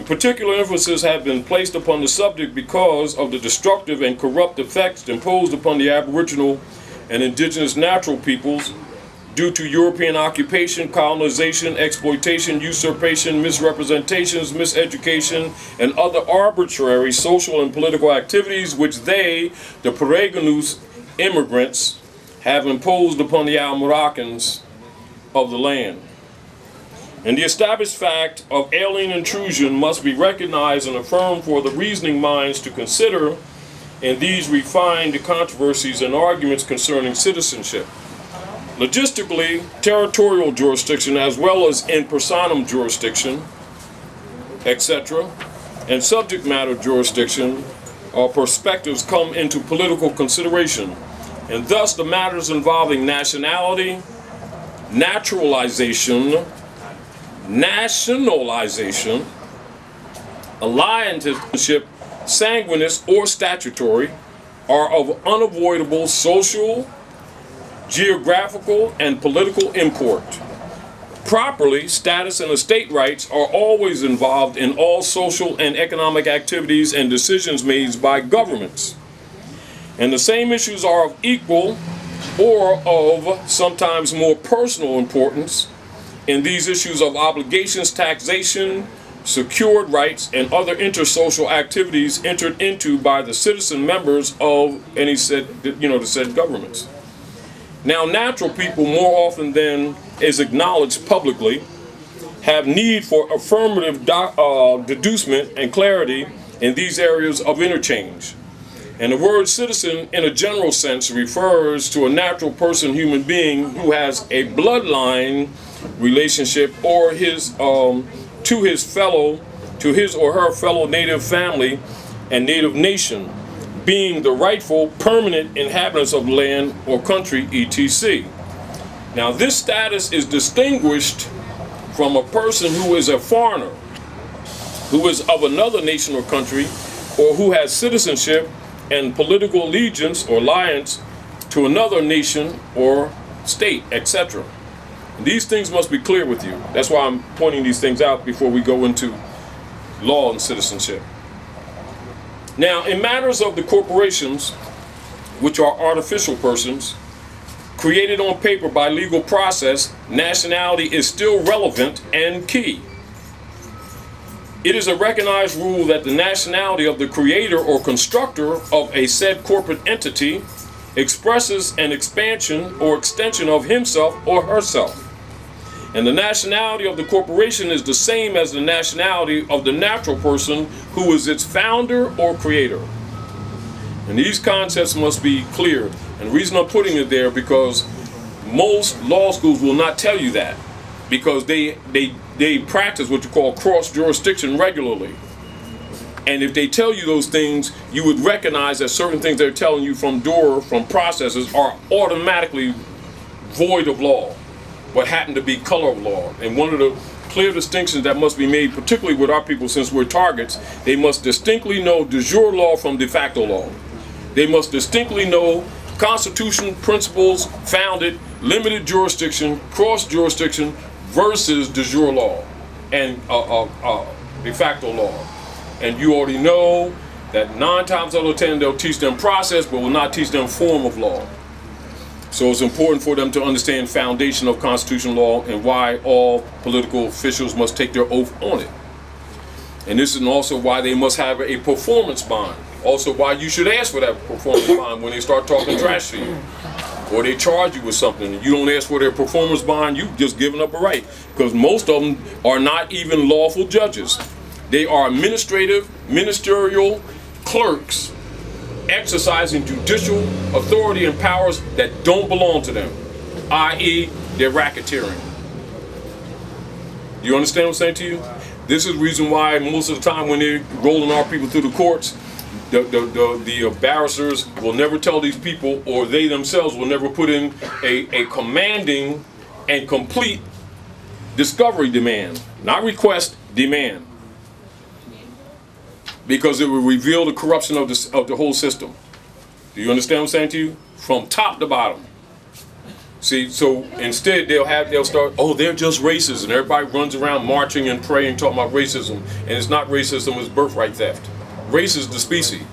Particular, emphasis have been placed upon the subject because of the destructive and corrupt effects imposed upon the Aboriginal and indigenous natural peoples due to European occupation, colonization, exploitation, usurpation, misrepresentations, miseducation, and other arbitrary social and political activities which they, the Peregrinus immigrants, have imposed upon the Al-Moroccans of the land. And the established fact of alien intrusion must be recognized and affirmed for the reasoning minds to consider in these refined controversies and arguments concerning citizenship. Logistically, territorial jurisdiction as well as in personam jurisdiction, etc., and subject matter jurisdiction or perspectives come into political consideration, and thus the matters involving nationality, naturalization, nationalization, allianceship, sanguineous or statutory, are of unavoidable social, geographical, and political import. Properly, status and estate rights are always involved in all social and economic activities and decisions made by governments. And the same issues are of equal or of sometimes more personal importance in these issues of obligations, taxation, secured rights, and other intersocial activities entered into by the citizen members of any said, you know, the said governments. Now, natural people more often than is acknowledged publicly have need for affirmative uh, deducement and clarity in these areas of interchange. And the word citizen, in a general sense, refers to a natural person, human being, who has a bloodline relationship or his um, to his fellow, to his or her fellow native family and native nation, being the rightful permanent inhabitants of land or country, etc. Now, this status is distinguished from a person who is a foreigner, who is of another nation or country, or who has citizenship and political allegiance or alliance to another nation or state, etc. These things must be clear with you. That's why I'm pointing these things out before we go into law and citizenship. Now, in matters of the corporations, which are artificial persons, created on paper by legal process, nationality is still relevant and key. It is a recognized rule that the nationality of the creator or constructor of a said corporate entity expresses an expansion or extension of himself or herself. And the nationality of the corporation is the same as the nationality of the natural person who is its founder or creator. And these concepts must be clear. And the reason I'm putting it there because most law schools will not tell you that because they they they practice what you call cross jurisdiction regularly. And if they tell you those things, you would recognize that certain things they're telling you from door, from processes, are automatically void of law, but happen to be color of law. And one of the clear distinctions that must be made, particularly with our people since we're targets, they must distinctly know de jure law from de facto law. They must distinctly know constitution principles founded, limited jurisdiction, cross jurisdiction, versus de jure law and uh, uh, uh, de facto law. And you already know that nine times out of ten they'll teach them process, but will not teach them form of law. So it's important for them to understand foundation of constitutional law and why all political officials must take their oath on it. And this is also why they must have a performance bond. Also why you should ask for that performance bond when they start talking trash to you. Or they charge you with something and you don't ask for their performance bond, you just giving up a right. Because most of them are not even lawful judges. They are administrative, ministerial clerks exercising judicial authority and powers that don't belong to them, i.e., they're racketeering. You understand what I'm saying to you? This is the reason why most of the time when they're rolling our people through the courts, the, the, the, the barristers will never tell these people, or they themselves will never put in a, a commanding and complete discovery demand, not request, demand because it will reveal the corruption of the, of the whole system. Do you understand what I'm saying to you? From top to bottom. See, so instead they'll have they'll start, oh, they're just racist, and everybody runs around marching and praying, talking about racism, and it's not racism, it's birthright theft. Race is the species.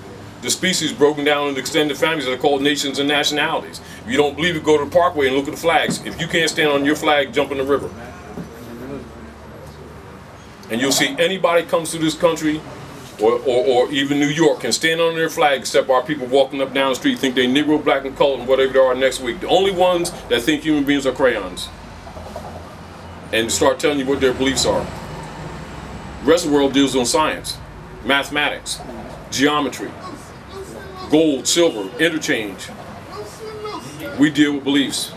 The species broken down into extended families that are called nations and nationalities. If you don't believe it, go to the parkway and look at the flags. If you can't stand on your flag, jump in the river. And you'll see anybody comes to this country or, or, or, even New York can stand on their flag except our people walking up down the street think they Negro, black, and colored and whatever they are next week. The only ones that think human beings are crayons. And start telling you what their beliefs are. The rest of the world deals on science, mathematics, geometry, gold, silver, interchange. We deal with beliefs.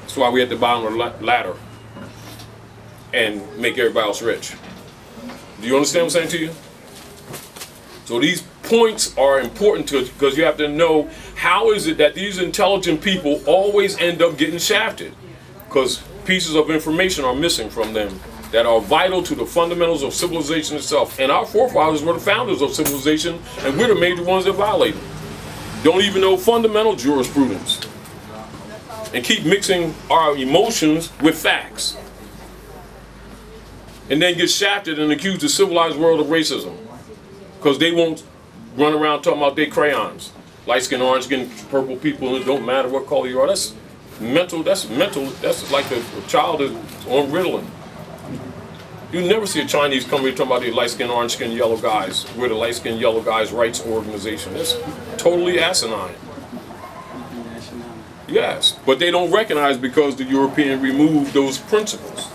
That's why we at the bottom of the ladder and make everybody else rich. Do you understand what I'm saying to you? So these points are important to us because you have to know how is it that these intelligent people always end up getting shafted because pieces of information are missing from them that are vital to the fundamentals of civilization itself. And our forefathers were the founders of civilization, and we're the major ones that violate it. Don't even know fundamental jurisprudence. And keep mixing our emotions with facts. And then get shafted and accused the civilized world of racism because they won't run around talking about their crayons. Light skin, orange skin, purple people, it don't matter what color you are. That's mental, that's mental, that's like a, a child is on Ritalin. You never see a Chinese come here talking about the light skinned, orange skinned, yellow guys. We're the light skinned, yellow guys rights organization. That's totally asinine. Yes, but they don't recognize because the European removed those principles.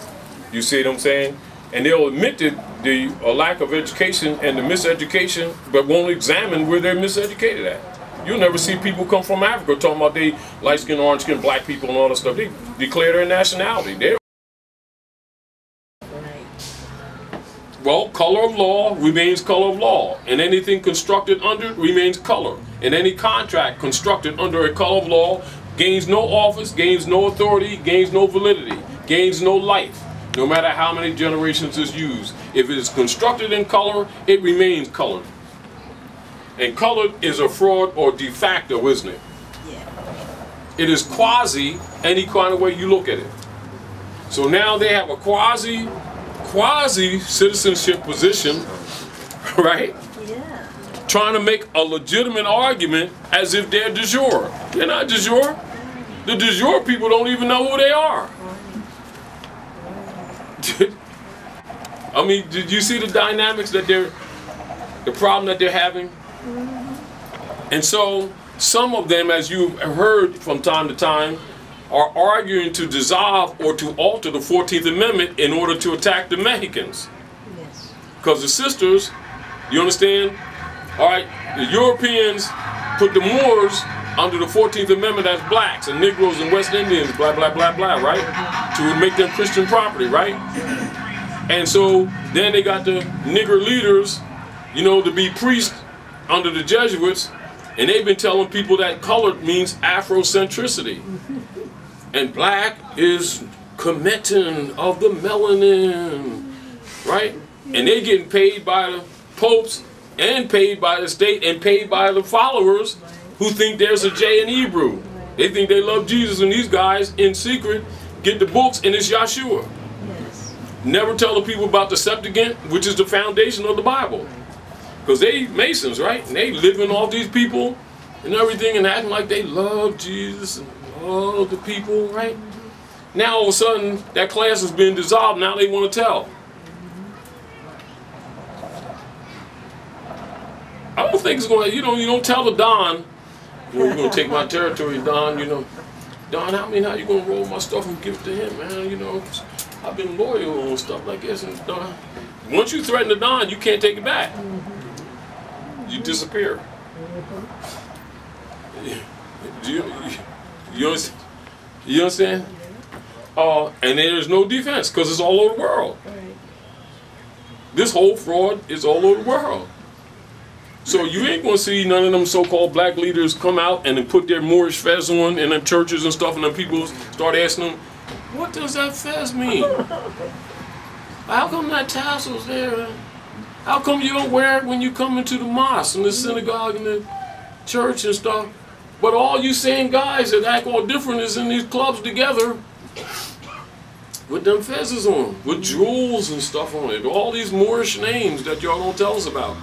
You see what I'm saying? and they'll admit to the lack of education and the miseducation, but won't examine where they're miseducated at. You'll never see people come from Africa talking about they light skinned, orange skinned, black people, and all that stuff. They declare their nationality. They're Well, color of law remains color of law, and anything constructed under it remains color. And any contract constructed under a color of law gains no office, gains no authority, gains no validity, gains no life no matter how many generations is used. If it is constructed in color, it remains colored. And colored is a fraud or de facto, isn't it? Yeah. It is quasi any kind of way you look at it. So now they have a quasi, quasi citizenship position, right? Yeah. Trying to make a legitimate argument as if they're de jure. They're not de jure. The de jure people don't even know who they are. I mean, did you see the dynamics that they're, the problem that they're having? Mm-hmm. And so, some of them, as you've heard from time to time, are arguing to dissolve or to alter the 14th Amendment in order to attack the Mexicans. Because the sisters, you understand? All right, the Europeans put the Moors under the 14th Amendment as blacks and Negroes and West Indians, blah, blah, blah, blah, right? To make them Christian property, right? And so then they got the nigger leaders, you know, to be priests under the Jesuits, and they've been telling people that colored means Afrocentricity. And black is Kemetin of the melanin, right? And they getting paid by the popes and paid by the state and paid by the followers who think there's a J in Hebrew. They think they love Jesus and these guys in secret get the books and it's Yeshua. never tell the people about the Septuagint, which is the foundation of the Bible. Because they Masons, right? And they living off these people and everything and acting like they love Jesus love the people, right? Now all of a sudden that class has been dissolved. Now they want to tell. I don't think it's going. to You know, you don't tell the Don. You know, you're going to take my territory, Don. You know, Don, how many how you going to roll my stuff and give it to him, man? You know, I've been loyal and stuff like this. And Don, once you threaten the Don, you can't take it back. You disappear. Do you, you, understand? You understand? Uh, and there's no defense because it's all over the world. This whole fraud is all over the world. So you ain't gonna see none of them so-called black leaders come out and then put their Moorish fez on in the churches and stuff, and then people start asking them, "What does that fez mean? How come that tassel's there? How come you don't wear it when you come into the mosque and the synagogue and the church and stuff? But all you seeing guys that act all different is in these clubs together with them fezzes on, with jewels and stuff on it, all these Moorish names that y'all don't tell us about."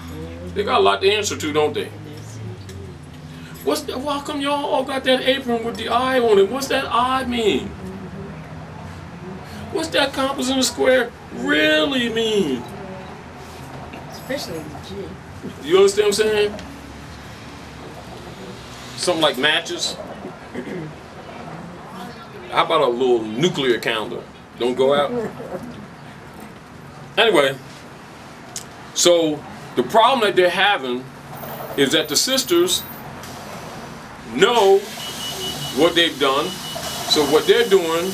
They got a lot to answer to, don't they? What's that? Why come y'all all got that apron with the eye on it? What's that eye mean? What's that compass in the square really mean? Especially the G. You understand what I'm saying? Something like matches. How about a little nuclear calendar? Don't go out. Anyway, so the problem that they're having is that the sisters know what they've done. So what they're doing,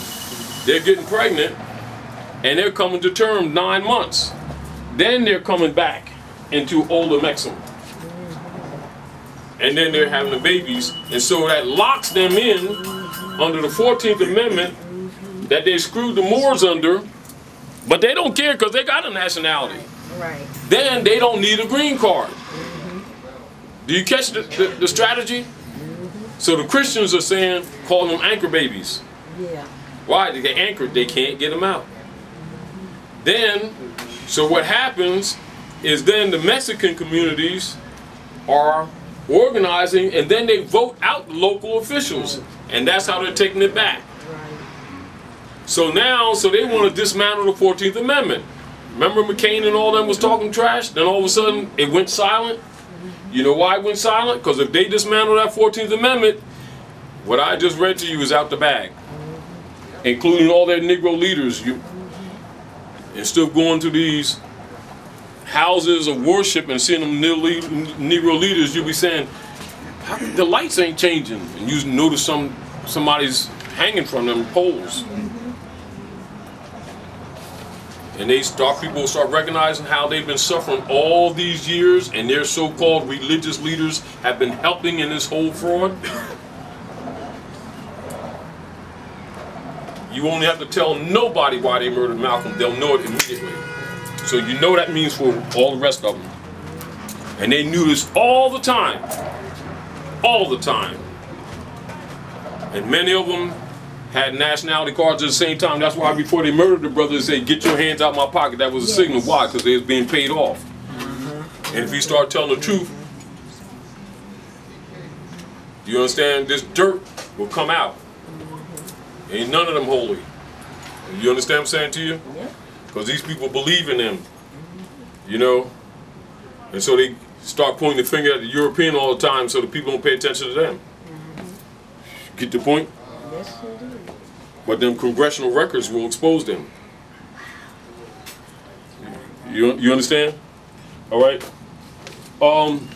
they're getting pregnant and they're coming to term nine months. Then they're coming back into older Mexim. And then they're having the babies. And so that locks them in under the 14th Amendment that they screwed the Moors under. But they don't care because they got a nationality. Right. Then they don't need a green card. Mm-hmm. Do you catch the, the, the strategy? So the Christians are saying, calling them anchor babies. Yeah. Why? They get anchored, they can't get them out. Then, so what happens is then the Mexican communities are organizing and then they vote out local officials. And that's how they're taking it back. So now, so they want to dismantle the 14th Amendment. Remember McCain and all them was talking trash? Then all of a sudden it went silent. You know why it went silent? Because if they dismantle that 14th Amendment, what I just read to you is out the bag. Including all their Negro leaders. You instead of going to these houses of worship and seeing them Negro leaders, you'll be saying, the lights ain't changing. And you notice some somebody's hanging from them poles. And they start people start recognizing how they've been suffering all these years and their so-called religious leaders have been helping in this whole fraud. You only have to tell nobody why they murdered Malcolm. They'll know it immediately so you know that means for all the rest of them and they knew this all the time all the time and many of them had nationality cards at the same time. That's why before they murdered the brother, they said, "Get your hands out my pocket." That was a Yes. signal. Why? Because they was being paid off. Mm-hmm. And if you start telling the truth, you understand? This dirt will come out. Mm-hmm. Ain't none of them holy. You understand what I'm saying to you? Yeah. Because these people believe in them. You know? And so they start pointing the finger at the European all the time so the people don't pay attention to them. Get the point? Yes, indeed. But them congressional records will expose them. You, you understand? All right. Um,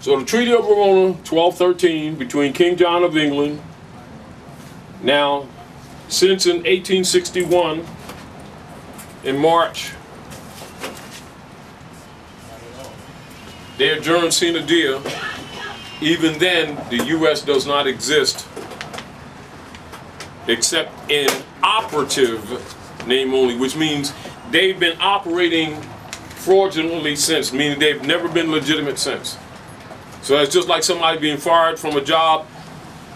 so the Treaty of Verona, 1213, between King John of England. Now, since in 1861, in March, they adjourned sine die. Even then, the U.S. does not exist except in operative name only, which means they've been operating fraudulently since, meaning they've never been legitimate since. So it's just like somebody being fired from a job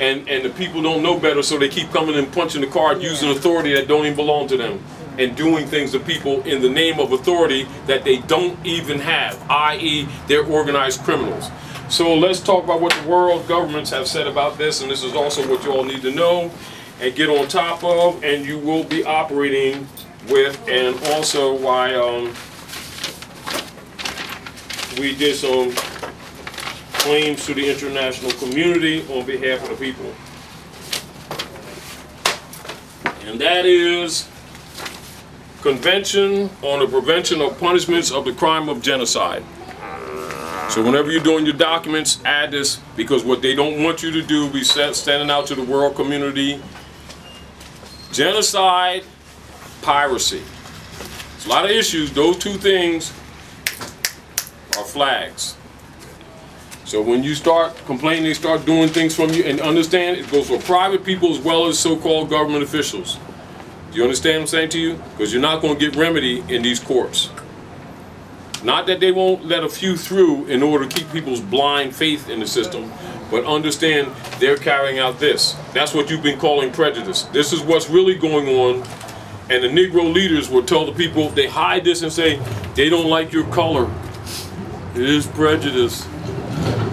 and, and the people don't know better, so they keep coming and punching the card using authority that don't even belong to them. And doing things to people in the name of authority that they don't even have, i.e., they're organized criminals. So let's talk about what the world governments have said about this, and this is also what you all need to know and get on top of, and you will be operating with, and also why um, we did some claims to the international community on behalf of the people. And that is Convention on the Prevention of Punishments of the Crime of Genocide. So whenever you're doing your documents, add this because what they don't want you to do be standing out to the world community. Genocide, piracy. There's a lot of issues. Those two things are flags. So when you start complaining, they start doing things from you, and understand it goes for private people as well as so-called government officials. You understand what I'm saying to you? Because you're not going to get remedy in these courts. Not that they won't let a few through in order to keep people's blind faith in the system, but understand they're carrying out this. That's what you've been calling prejudice. This is what's really going on. And the Negro leaders will tell the people, if they hide this and say, they don't like your color. It is prejudice.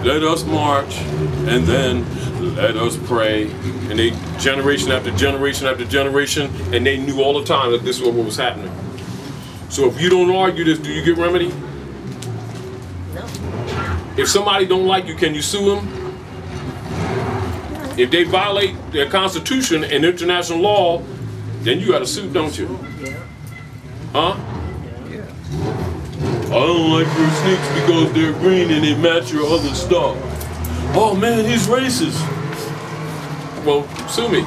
Let us march and then let us pray. And they, generation after generation after generation, and they knew all the time that this was what was happening. So if you don't argue this, do you get remedy? No. If somebody don't like you, can you sue them? If they violate their constitution and international law, then you got to sue, don't you? Yeah. Huh? I don't like your sneaks because they're green and they match your other stuff. Oh man, he's racist. Well, sue me.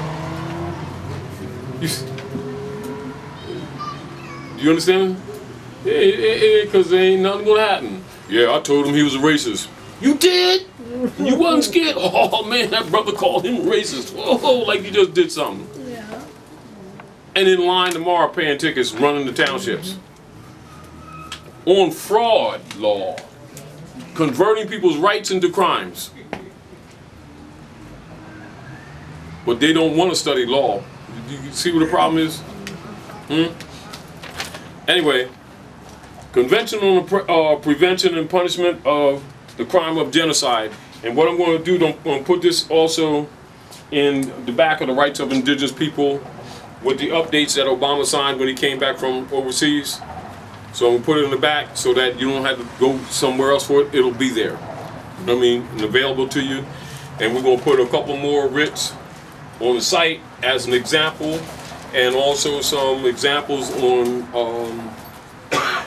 You, do you understand? Yeah, because there ain't nothing gonna happen. Yeah, I told him he was a racist. You did? You wasn't scared? Oh man, that brother called him racist. Oh, like you just did something. Yeah. And in line tomorrow paying tickets, running the townships. On fraud law. Converting people's rights into crimes. But they don't want to study law. You see what the problem is? Hmm? Anyway, Convention on uh, Prevention and Punishment of the Crime of Genocide. And what I'm going to do, I'm going to put this also in the back of the Rights of Indigenous People with the updates that Obama signed when he came back from overseas. So I'm going to put it in the back so that you don't have to go somewhere else for it. It'll be there. You know what I mean? And available to you. And we're going to put a couple more writs on the site as an example and also some examples on um,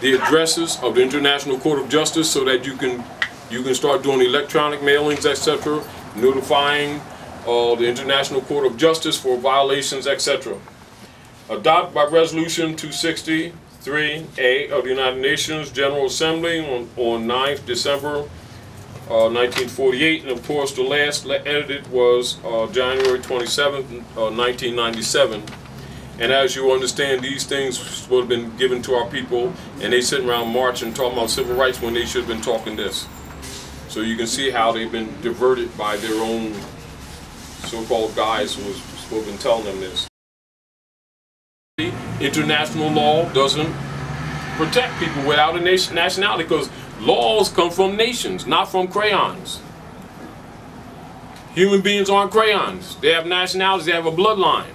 the addresses of the International Court of Justice so that you can you can start doing electronic mailings, etc., notifying uh, the International Court of Justice for violations, etc. Adopted by Resolution 263A of the United Nations General Assembly on, on 9th December uh, 1948, and of course the last edited was uh, January 27th, uh, 1997. And as you understand, these things would have been given to our people, and they sitting around marching, and talking about civil rights when they should have been talking this. So you can see how they've been diverted by their own so-called guys who who have been telling them this. International law doesn't protect people without a nation nationality because laws come from nations, not from crayons. Human beings aren't crayons. They have nationalities, they have a bloodline.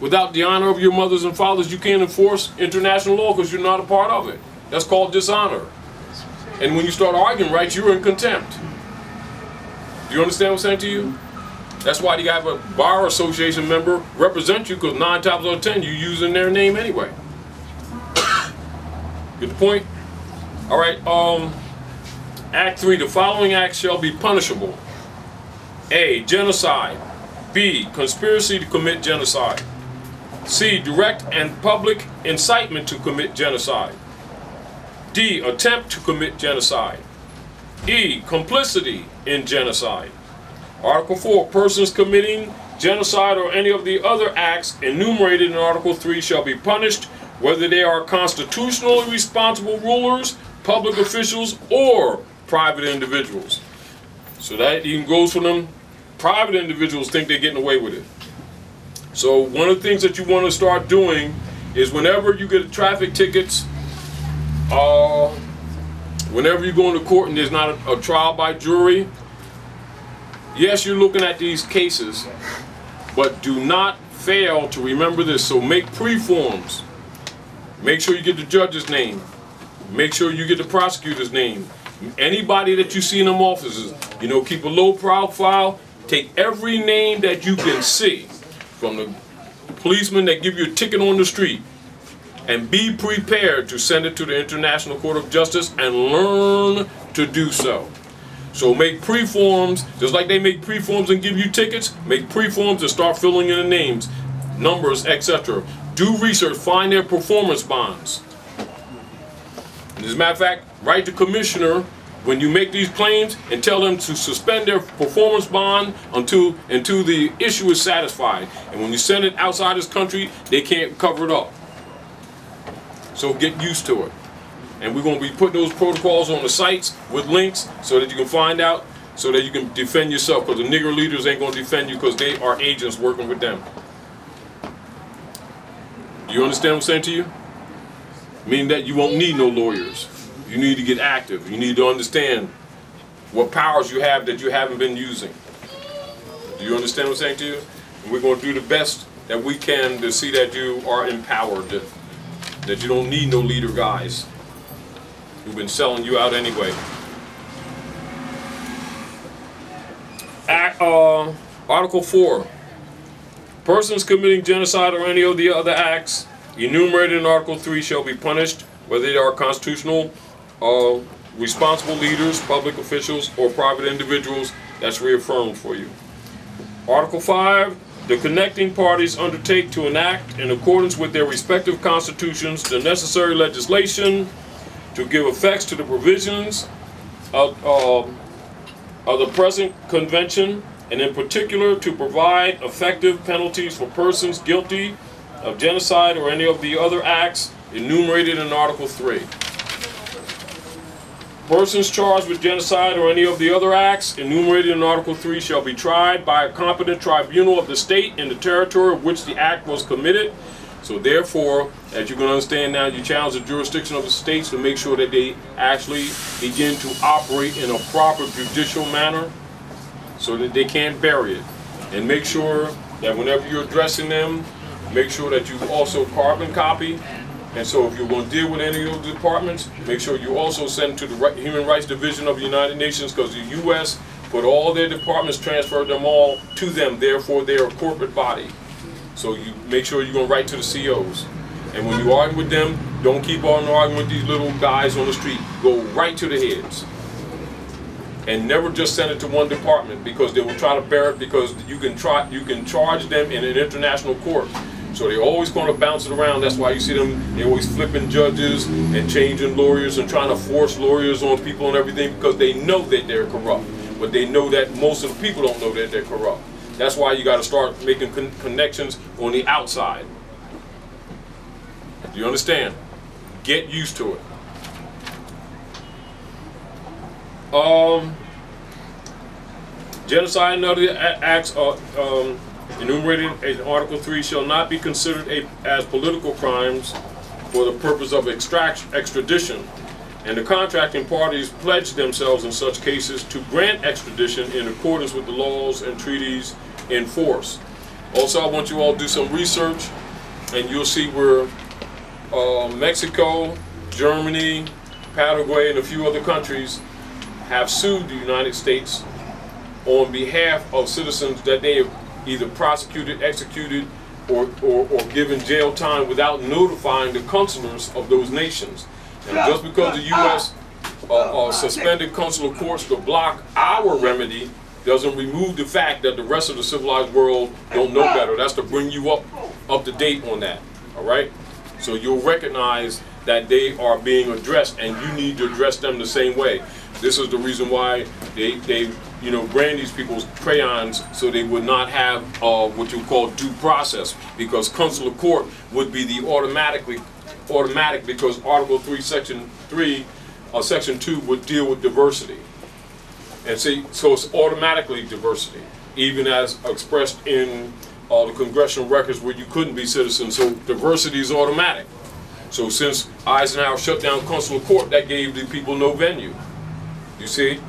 Without the honor of your mothers and fathers, you can't enforce international law because you're not a part of it. That's called dishonor. And when you start arguing rights, you're in contempt. Do you understand what I'm saying to you? That's why you have a bar association member represent you because nine times out of ten you're using their name anyway. Get the point? All right. Um, Act three: The following acts shall be punishable: A. Genocide. B. Conspiracy to commit genocide. C. Direct and public incitement to commit genocide. D. Attempt to commit genocide. E. Complicity in genocide. Article 4. Persons committing genocide or any of the other acts enumerated in Article 3 shall be punished, whether they are constitutionally responsible rulers, public officials, or private individuals. So that even goes for them. Private individuals think they're getting away with it. So one of the things that you want to start doing is whenever you get traffic tickets, uh, whenever you go into court and there's not a, a trial by jury, yes, you're looking at these cases, but do not fail to remember this. So make pre-forms. Make sure you get the judge's name. Make sure you get the prosecutor's name. Anybody that you see in them offices, you know, keep a low profile. Take every name that you can see, from the policeman that give you a ticket on the street, and be prepared to send it to the International Court of Justice and learn to do so. So make pre-forms, just like they make pre-forms and give you tickets, make pre-forms and start filling in the names, numbers, etc. Do research, find their performance bonds. As a matter of fact, write the commissioner when you make these claims and tell them to suspend their performance bond until until the issue is satisfied. And when you send it outside this country, they can't cover it up. So get used to it. And we're going to be putting those protocols on the sites with links so that you can find out, so that you can defend yourself. Because the nigger leaders ain't going to defend you because they are agents working with them. Do you understand what I'm saying to you? Meaning that you won't need no lawyers. You need to get active. You need to understand what powers you have that you haven't been using. Do you understand what I'm saying to you? And we're going to do the best that we can to see that you are empowered, that, you don't need no leader guys who've been selling you out anyway. Act, uh, Article 4. Persons committing genocide or any of the other acts enumerated in Article 3 shall be punished, whether they are constitutional, uh, responsible leaders, public officials, or private individuals. That's reaffirmed for you. Article 5. The connecting parties undertake to enact, in accordance with their respective constitutions, the necessary legislation to give effects to the provisions of, uh, of the present convention, and in particular to provide effective penalties for persons guilty of genocide or any of the other acts enumerated in Article 3. Persons charged with genocide or any of the other acts enumerated in Article 3 shall be tried by a competent tribunal of the state in the territory of which the act was committed. So therefore, as you can understand now, you challenge the jurisdiction of the states to make sure that they actually begin to operate in a proper judicial manner so that they can't bury it. And make sure that whenever you're addressing them, make sure that you also carbon copy. And so if you're going to deal with any of those departments, make sure you also send to the Human Rights Division of the United Nations because the U.S. put all their departments, transferred them all to them. Therefore, they're a corporate body. So you make sure you're going to write to the COs. And when you argue with them, don't keep on arguing with these little guys on the street. Go right to the heads and never just send it to one department because they will try to bear it because you can try you can charge them in an international court. So they're always going to bounce it around. That's why you see them. They're always flipping judges and changing lawyers and trying to force lawyers on people and everything because they know that they're corrupt. But they know that most of the people don't know that they're corrupt. That's why you got to start making con- connections on the outside. Do you understand? Get used to it. Um, genocide and other acts are, um, enumerated in Article 3 shall not be considered a, as political crimes for the purpose of extradition. And the contracting parties pledge themselves in such cases to grant extradition in accordance with the laws and treaties in force. Also, I want you all to do some research, and you'll see where uh, Mexico, Germany, Paraguay, and a few other countries have sued the United States on behalf of citizens that they either prosecuted, executed, or, or, or given jail time without notifying the consulars of those nations. And just because the U.S. Uh, uh, suspended consular courts to block our remedy doesn't remove the fact that the rest of the civilized world don't know better. That's to bring you up up to date on that. All right. So you'll recognize that they are being addressed, and you need to address them the same way. This is the reason why they they you know brand these people's crayons so they would not have uh, what you call due process because consular court would be the automatically automatic because Article Three, Section Three, uh, Section Two would deal with diversity. And see, so it's automatically diversity, even as expressed in all the congressional records where you couldn't be citizens, so diversity is automatic. So since Eisenhower shut down consular court, that gave the people no venue. You see?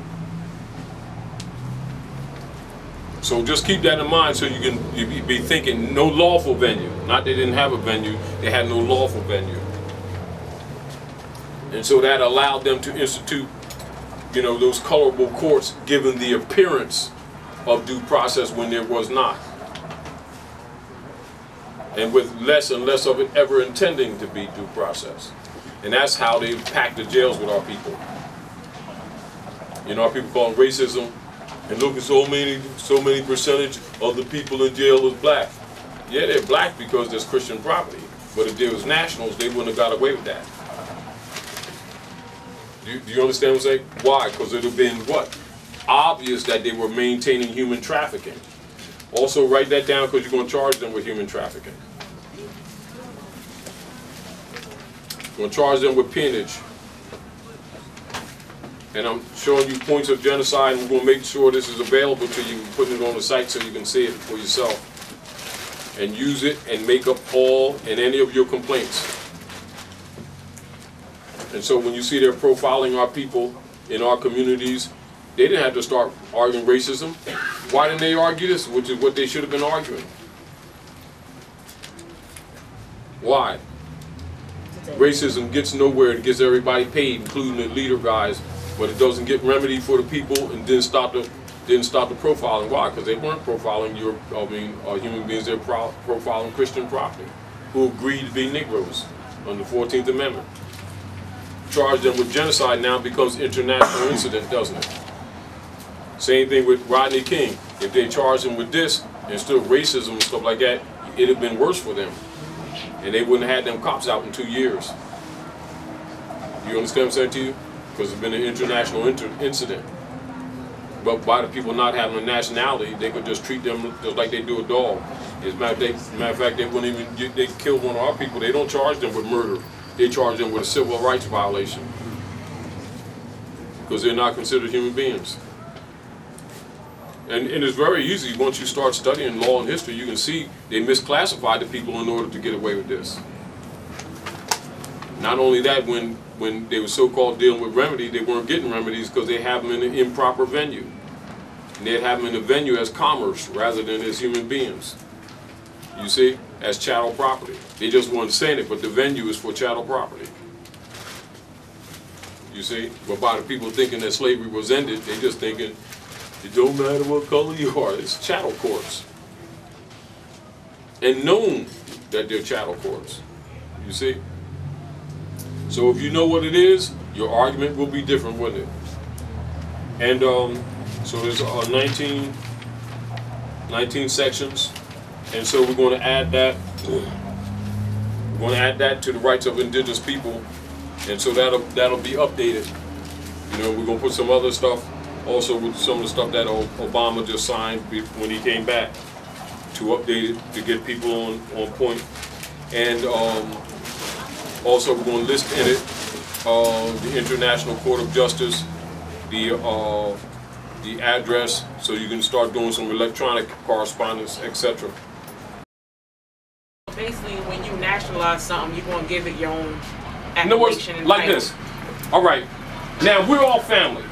So just keep that in mind so you can you be- thinking no lawful venue. Not they didn't have a venue, they had no lawful venue. And so that allowed them to institute, you know, those colorable courts given the appearance of due process when there was not. And with less and less of it ever intending to be due process. And that's how they packed the jails with our people. You know, people call it racism. And look at so many, so many percentage of the people in jail is black. Yeah, they're black because there's Christian property. But if there was nationals, they wouldn't have got away with that. Do you, do you understand what I'm saying? Why? Because it would have been what? Obvious that they were maintaining human trafficking. Also, write that down because you're going to charge them with human trafficking. You're going to charge them with peonage. And I'm showing you points of genocide, we're going to make sure this is available to you, putting it on the site so you can see it for yourself. And use it and make up all and any of your complaints. And so when you see they're profiling our people in our communities, they didn't have to start arguing racism. Why didn't they argue this, which is what they should have been arguing? Why? Racism gets nowhere, it gets everybody paid, including the leader guys, but it doesn't get remedy for the people and didn't stop the didn't stop the profiling. Why? Because they weren't profiling your, I mean, uh, human beings. They're pro- profiling Christian property, who agreed to be Negroes under the Fourteenth Amendment. Charge them with genocide now becomes international incident, doesn't it? Same thing with Rodney King. If they charged him with this and still racism and stuff like that, it'd have been worse for them, and they wouldn't have had them cops out in two years. You understand what I'm saying to you? Because it's been an international inter- incident. But by the people not having a nationality, they could just treat them just like they do a dog. As a matter, they, matter of fact, they wouldn't even get, they kill one of our people. They don't charge them with murder. They charge them with a civil rights violation because they're not considered human beings. And, and it's very easy once you start studying law and history, you can see they misclassified the people in order to get away with this. Not only that, when when they were so-called dealing with remedy, they weren't getting remedies because they have them in an improper venue. And they'd have them in a venue as commerce rather than as human beings. You see, as chattel property. They just weren't saying it, but the venue is for chattel property. You see, but by the people thinking that slavery was ended, they just thinking it don't matter what color you are. It's chattel courts, and known that they're chattel courts. You see. So if you know what it is, your argument will be different, wouldn't it? And um, so there's uh, 19, 19 sections, and so we're going to add that. We're going to add that to the rights of indigenous people, and so that'll that'll be updated. You know, we're going to put some other stuff, also with some of the stuff that Obama just signed when he came back, to update it to get people on on point, and. Um, also, we're going to list in it uh, the International Court of Justice, the uh, the address, so you can start doing some electronic correspondence, etc. Basically, when you nationalize something, you're gonna give it your own In other words, like this. All right. Now we're all family.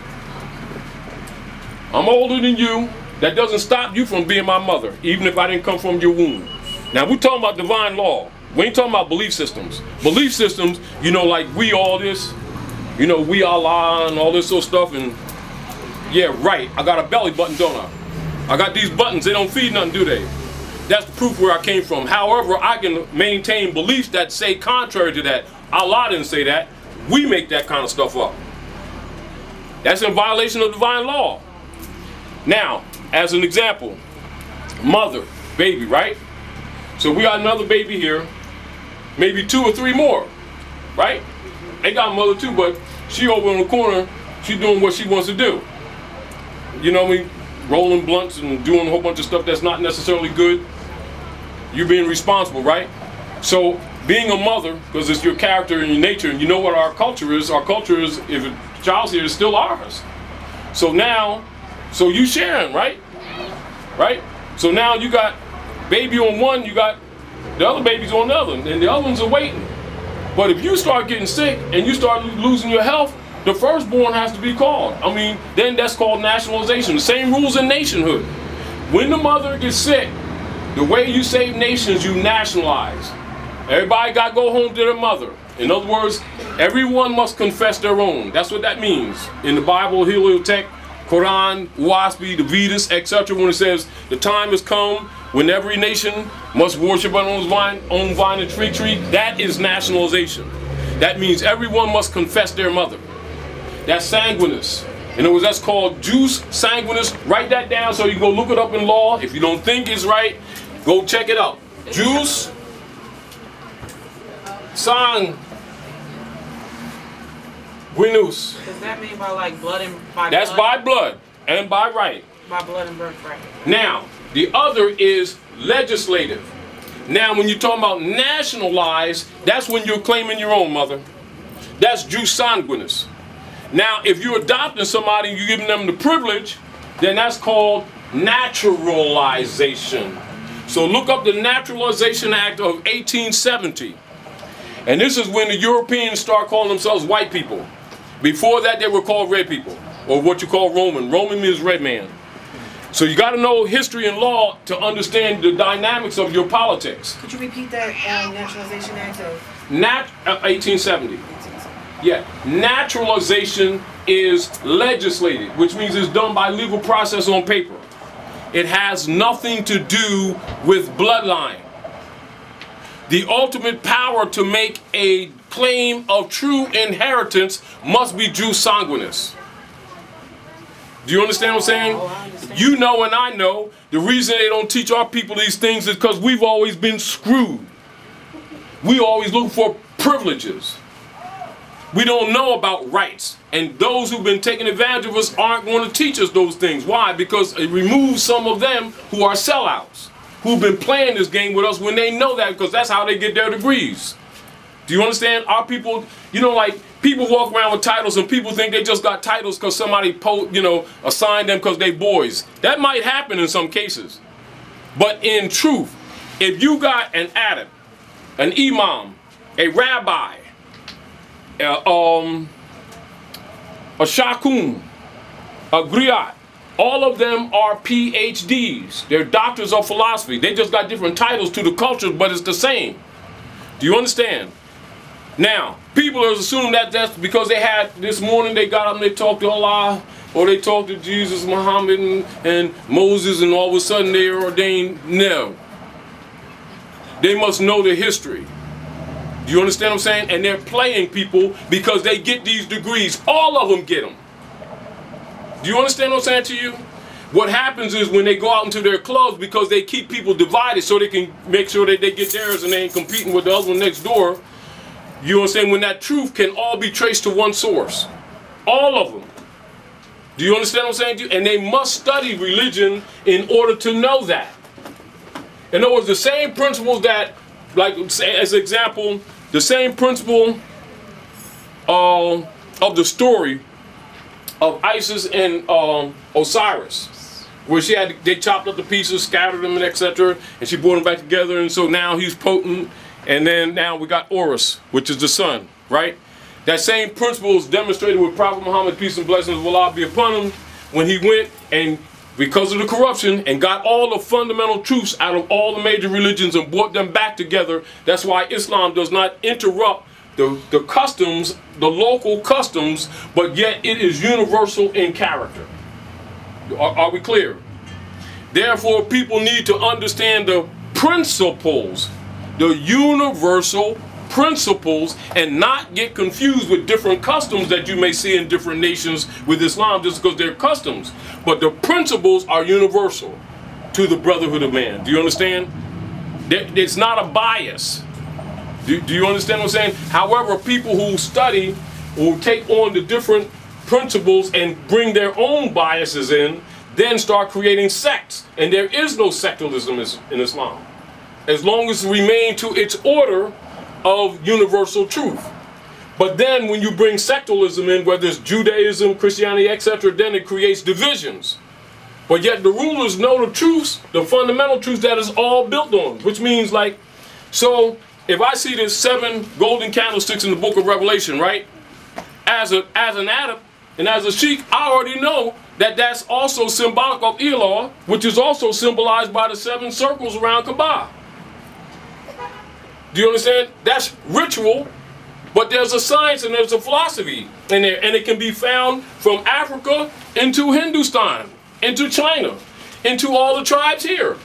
I'm older than you. That doesn't stop you from being my mother, even if I didn't come from your womb. Now we're talking about divine law. We ain't talking about belief systems. Belief systems, you know, like we all this, you know, we Allah and all this sort of stuff. And yeah, right. I got a belly button, don't I? I got these buttons. They don't feed nothing, do they? That's the proof where I came from. However, I can maintain beliefs that say contrary to that. Allah didn't say that. We make that kind of stuff up. That's in violation of divine law. Now, as an example, mother, baby, right? So we got another baby here, maybe two or three more, right? They got mother too, but she over in the corner, she doing what she wants to do. You know what I mean? Rolling blunts and doing a whole bunch of stuff that's not necessarily good. You're being responsible, right? So being a mother, because it's your character and your nature, and you know what our culture is. Our culture is, if a child's here, it's still ours. So now, so you sharing, right? Right? So now you got baby on one, you got the other babies on the other, and the other ones are waiting. But if you start getting sick and you start losing your health, the firstborn has to be called. I mean, then that's called nationalization. The same rules in nationhood. When the mother gets sick, the way you save nations, you nationalize. Everybody got to go home to their mother. In other words, everyone must confess their own. That's what that means. In the Bible, Heliotext, Quran, Oahspe, the Vedas, etc., when it says the time has come when every nation must worship on own vine, own vine and tree tree, that is nationalization. That means everyone must confess their mother. That's sanguineous. In other words, that's called jus sanguinis. Write that down so you can go look it up in law. If you don't think it's right, go check it out. Jus sanguinis. Does that mean by like blood and by That's by blood? blood and by right. by blood and birthright? Now, the other is legislative. Now, when you're talking about nationalize, that's when you're claiming your own mother. That's jus sanguinis. Now, if you're adopting somebody you're giving them the privilege, then that's called naturalization. So look up the Naturalization Act of 1870. And this is when the Europeans start calling themselves white people. Before that, they were called red people, or what you call Roman. Roman means red man. So you got to know history and law to understand the dynamics of your politics. Could you repeat that um, Naturalization Act of Nat uh, 1870. Yeah, naturalization is legislated, which means it's done by legal process on paper. It has nothing to do with bloodline. The ultimate power to make a claim of true inheritance must be jus sanguinis. Do you understand what I'm saying? Oh. You know and I know the reason they don't teach our people these things is because we've always been screwed. We always look for privileges. We don't know about rights. And those who've been taking advantage of us aren't going to teach us those things. Why? Because it removes some of them who are sellouts, who've been playing this game with us when they know that because that's how they get their degrees. Do you understand? Our people, you know, like people walk around with titles and people think they just got titles because somebody, po- you know, assigned them because they boys. That might happen in some cases. But in truth, if you got an Adam, an imam, a rabbi, uh, um, a shakun, a griot, all of them are PhDs. They're doctors of philosophy. They just got different titles to the cultures, but it's the same. Do you understand? Now, people are assuming that that's because they had this morning they got up and they talked to Allah or they talked to Jesus, Muhammad, and, and Moses, and all of a sudden they are ordained. No. They must know the history. Do you understand what I'm saying? And they're playing people because they get these degrees. All of them get them. Do you understand what I'm saying to you? What happens is when they go out into their clubs because they keep people divided so they can make sure that they get theirs and they ain't competing with the other one next door. You understand? When that truth can all be traced to one source. All of them. Do you understand what I'm saying? And they must study religion in order to know that. In other words, the same principles that, like as example, the same principle uh, of the story of Isis and um, Osiris, where she had they chopped up the pieces, scattered them, and etc., and she brought them back together, and so now he's potent, and then now we got Horus, which is the sun, right? That same principle is demonstrated with Prophet Muhammad, peace and blessings of Allah be upon him, when he went and because of the corruption and got all the fundamental truths out of all the major religions and brought them back together. That's why Islam does not interrupt the, the customs, the local customs, but yet it is universal in character. Are, are we clear? Therefore, people need to understand the principles, the universal principles, and not get confused with different customs that you may see in different nations with Islam just because they're customs. But the principles are universal to the brotherhood of man. Do you understand? It's not a bias. Do, you understand what I'm saying? However, people who study will take on the different principles and bring their own biases in, then start creating sects. And there is no secularism in Islam. As long as it remain to its order of universal truth. But then when you bring secularism in, whether it's Judaism, Christianity, etc., then it creates divisions. But yet the rulers know the truths, the fundamental truths that is all built on, which means like, so if I see there's seven golden candlesticks in the book of Revelation, right? As a as an Arab and as a Sheik, I already know that that's also symbolic of Elah, which is also symbolized by the seven circles around Kaaba. Do you understand? That's ritual, but there's a science and there's a philosophy in there, and it can be found from Africa into Hindustan, into China, into all the tribes here.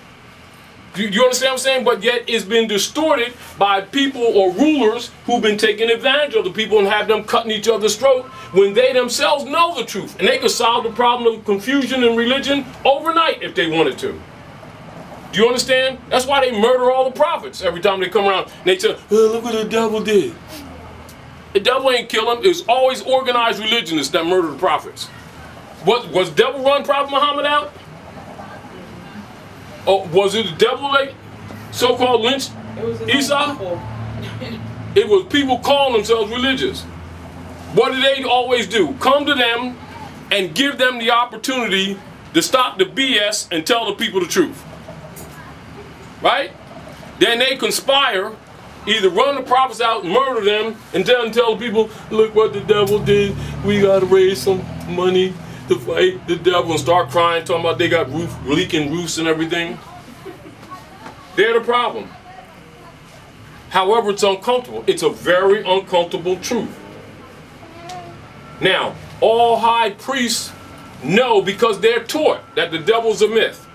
Do you understand what I'm saying? But yet it's been distorted by people or rulers who've been taking advantage of the people and have them cutting each other's throat when they themselves know the truth. And they could solve the problem of confusion in religion overnight if they wanted to. Do you understand? That's why they murder all the prophets every time they come around. And they say, oh, look what the devil did. The devil ain't kill them. It's always organized religionists that murder the prophets. What was devil run Prophet Muhammad out? Or was it the devil that so-called lynched It was his Esau? It was people calling themselves religious. What do they always do? Come to them and give them the opportunity to stop the BS and tell the people the truth. Right? Then they conspire, either run the prophets out, murder them, and then tell the people, look what the devil did. We gotta raise some money to fight the devil and start crying, talking about they got roof leaking roofs and everything. They're the problem. However, it's uncomfortable. It's a very uncomfortable truth. Now, all high priests know because they're taught that the devil's a myth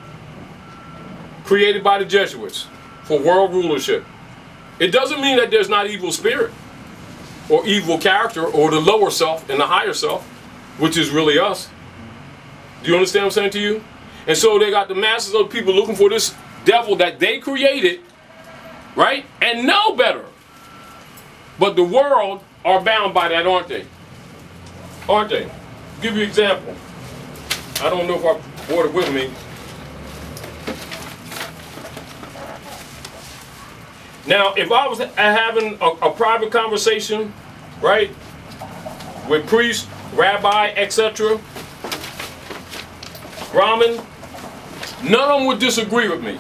created by the Jesuits for world rulership. It doesn't mean that there's not evil spirit or evil character or the lower self and the higher self, which is really us. Do you understand what I'm saying to you? And so they got the masses of people looking for this devil that they created, right? And know better. But the world are bound by that, aren't they? Aren't they? give you an example. I don't know if I brought it with me. Now, if I was having a, a private conversation, right, with priest, rabbi, etc., Brahmin, none of them would disagree with me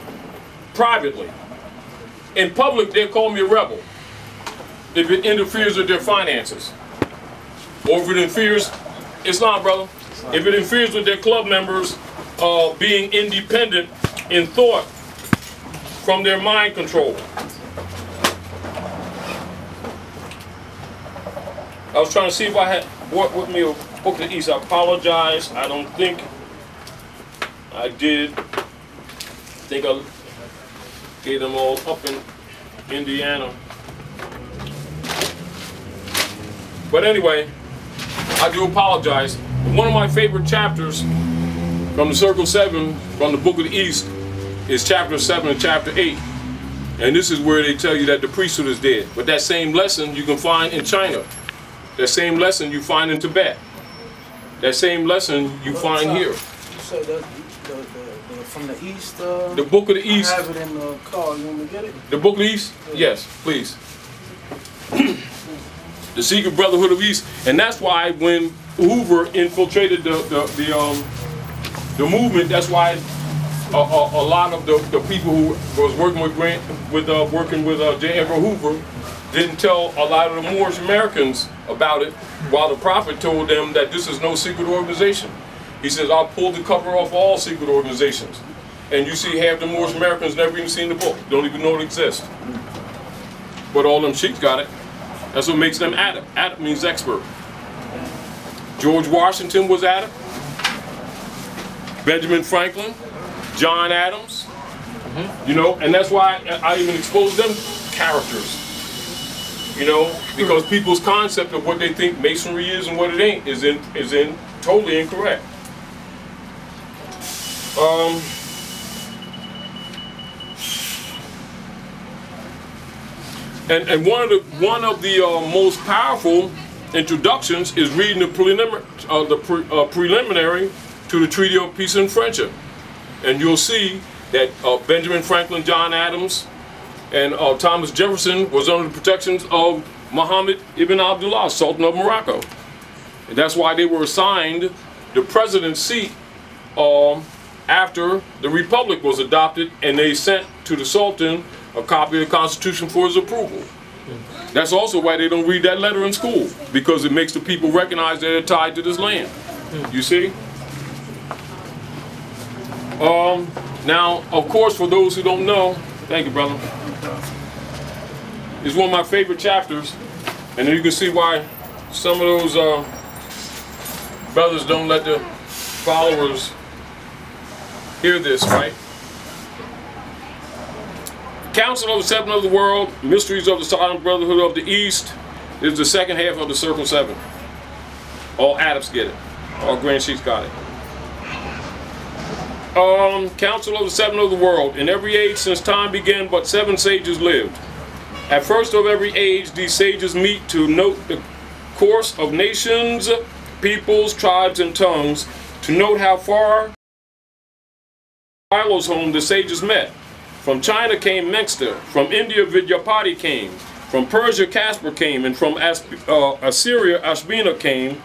privately. In public, they call me a rebel if it interferes with their finances. Or if it interferes, Islam, brother, if it interferes with their club members uh, being independent in thought from their mind control. I was trying to see if I had brought with me a book of the East. I apologize. I don't think I did. I think I gave them all up in Indiana. But anyway, I do apologize. One of my favorite chapters from the Circle 7, from the Book of the East, is chapter 7 and chapter 8. And this is where they tell you that the priesthood is dead. But that same lesson you can find in China. That same lesson you find in Tibet. That same lesson you find here. You said the, the, the, from the east. Uh, The Book of the East. I have it in the car. You want me to get it? The Book of the East? Yes, please. the Secret Brotherhood of East. And that's why when Hoover infiltrated the, the, the, um, the movement, that's why a, a, a lot of the, the people who was working with Grant, with uh, working with uh, J. Edgar Hoover didn't tell a lot of the Moorish Americans about it, while the prophet told them that this is no secret organization. He says, I'll pull the cover off all secret organizations. And you see half the Moorish Americans never even seen the book, don't even know it exists. But all them sheiks got it. That's what makes them Adam. Adam means expert. George Washington was Adam. Benjamin Franklin, John Adams. You know, and that's why I even exposed them characters. You know, because people's concept of what they think masonry is and what it ain't is in is in totally incorrect. Um, and and one of the one of the uh, most powerful introductions is reading the preliminary uh, the pre, uh, preliminary to the Treaty of Peace and Friendship, and you'll see that uh, Benjamin Franklin, John Adams, and uh, Thomas Jefferson was under the protections of Muhammad ibn Abdullah, Sultan of Morocco. And that's why they were assigned the president's seat um, after the Republic was adopted and they sent to the Sultan a copy of the Constitution for his approval. That's also why they don't read that letter in school, because it makes the people recognize that they're tied to this land. You see? Um, now, of course, for those who don't know, thank you, brother. It's one of my favorite chapters, and then you can see why some of those uh, brothers don't let the followers hear this, right? Council of the Seven of the World, Mysteries of the Silent Brotherhood of the East is the second half of the Circle Seven. All Adepts get it. All Grand Chiefs got it. Um, Council of the Seven of the World. In every age since time began, but seven sages lived. At first of every age, these sages meet to note the course of nations, peoples, tribes, and tongues, to note how far Philo's home the sages met. From China came Meng-ste, from India Vidyapati came, from Persia Kaspar came, and from uh, Assyria Ashbina came,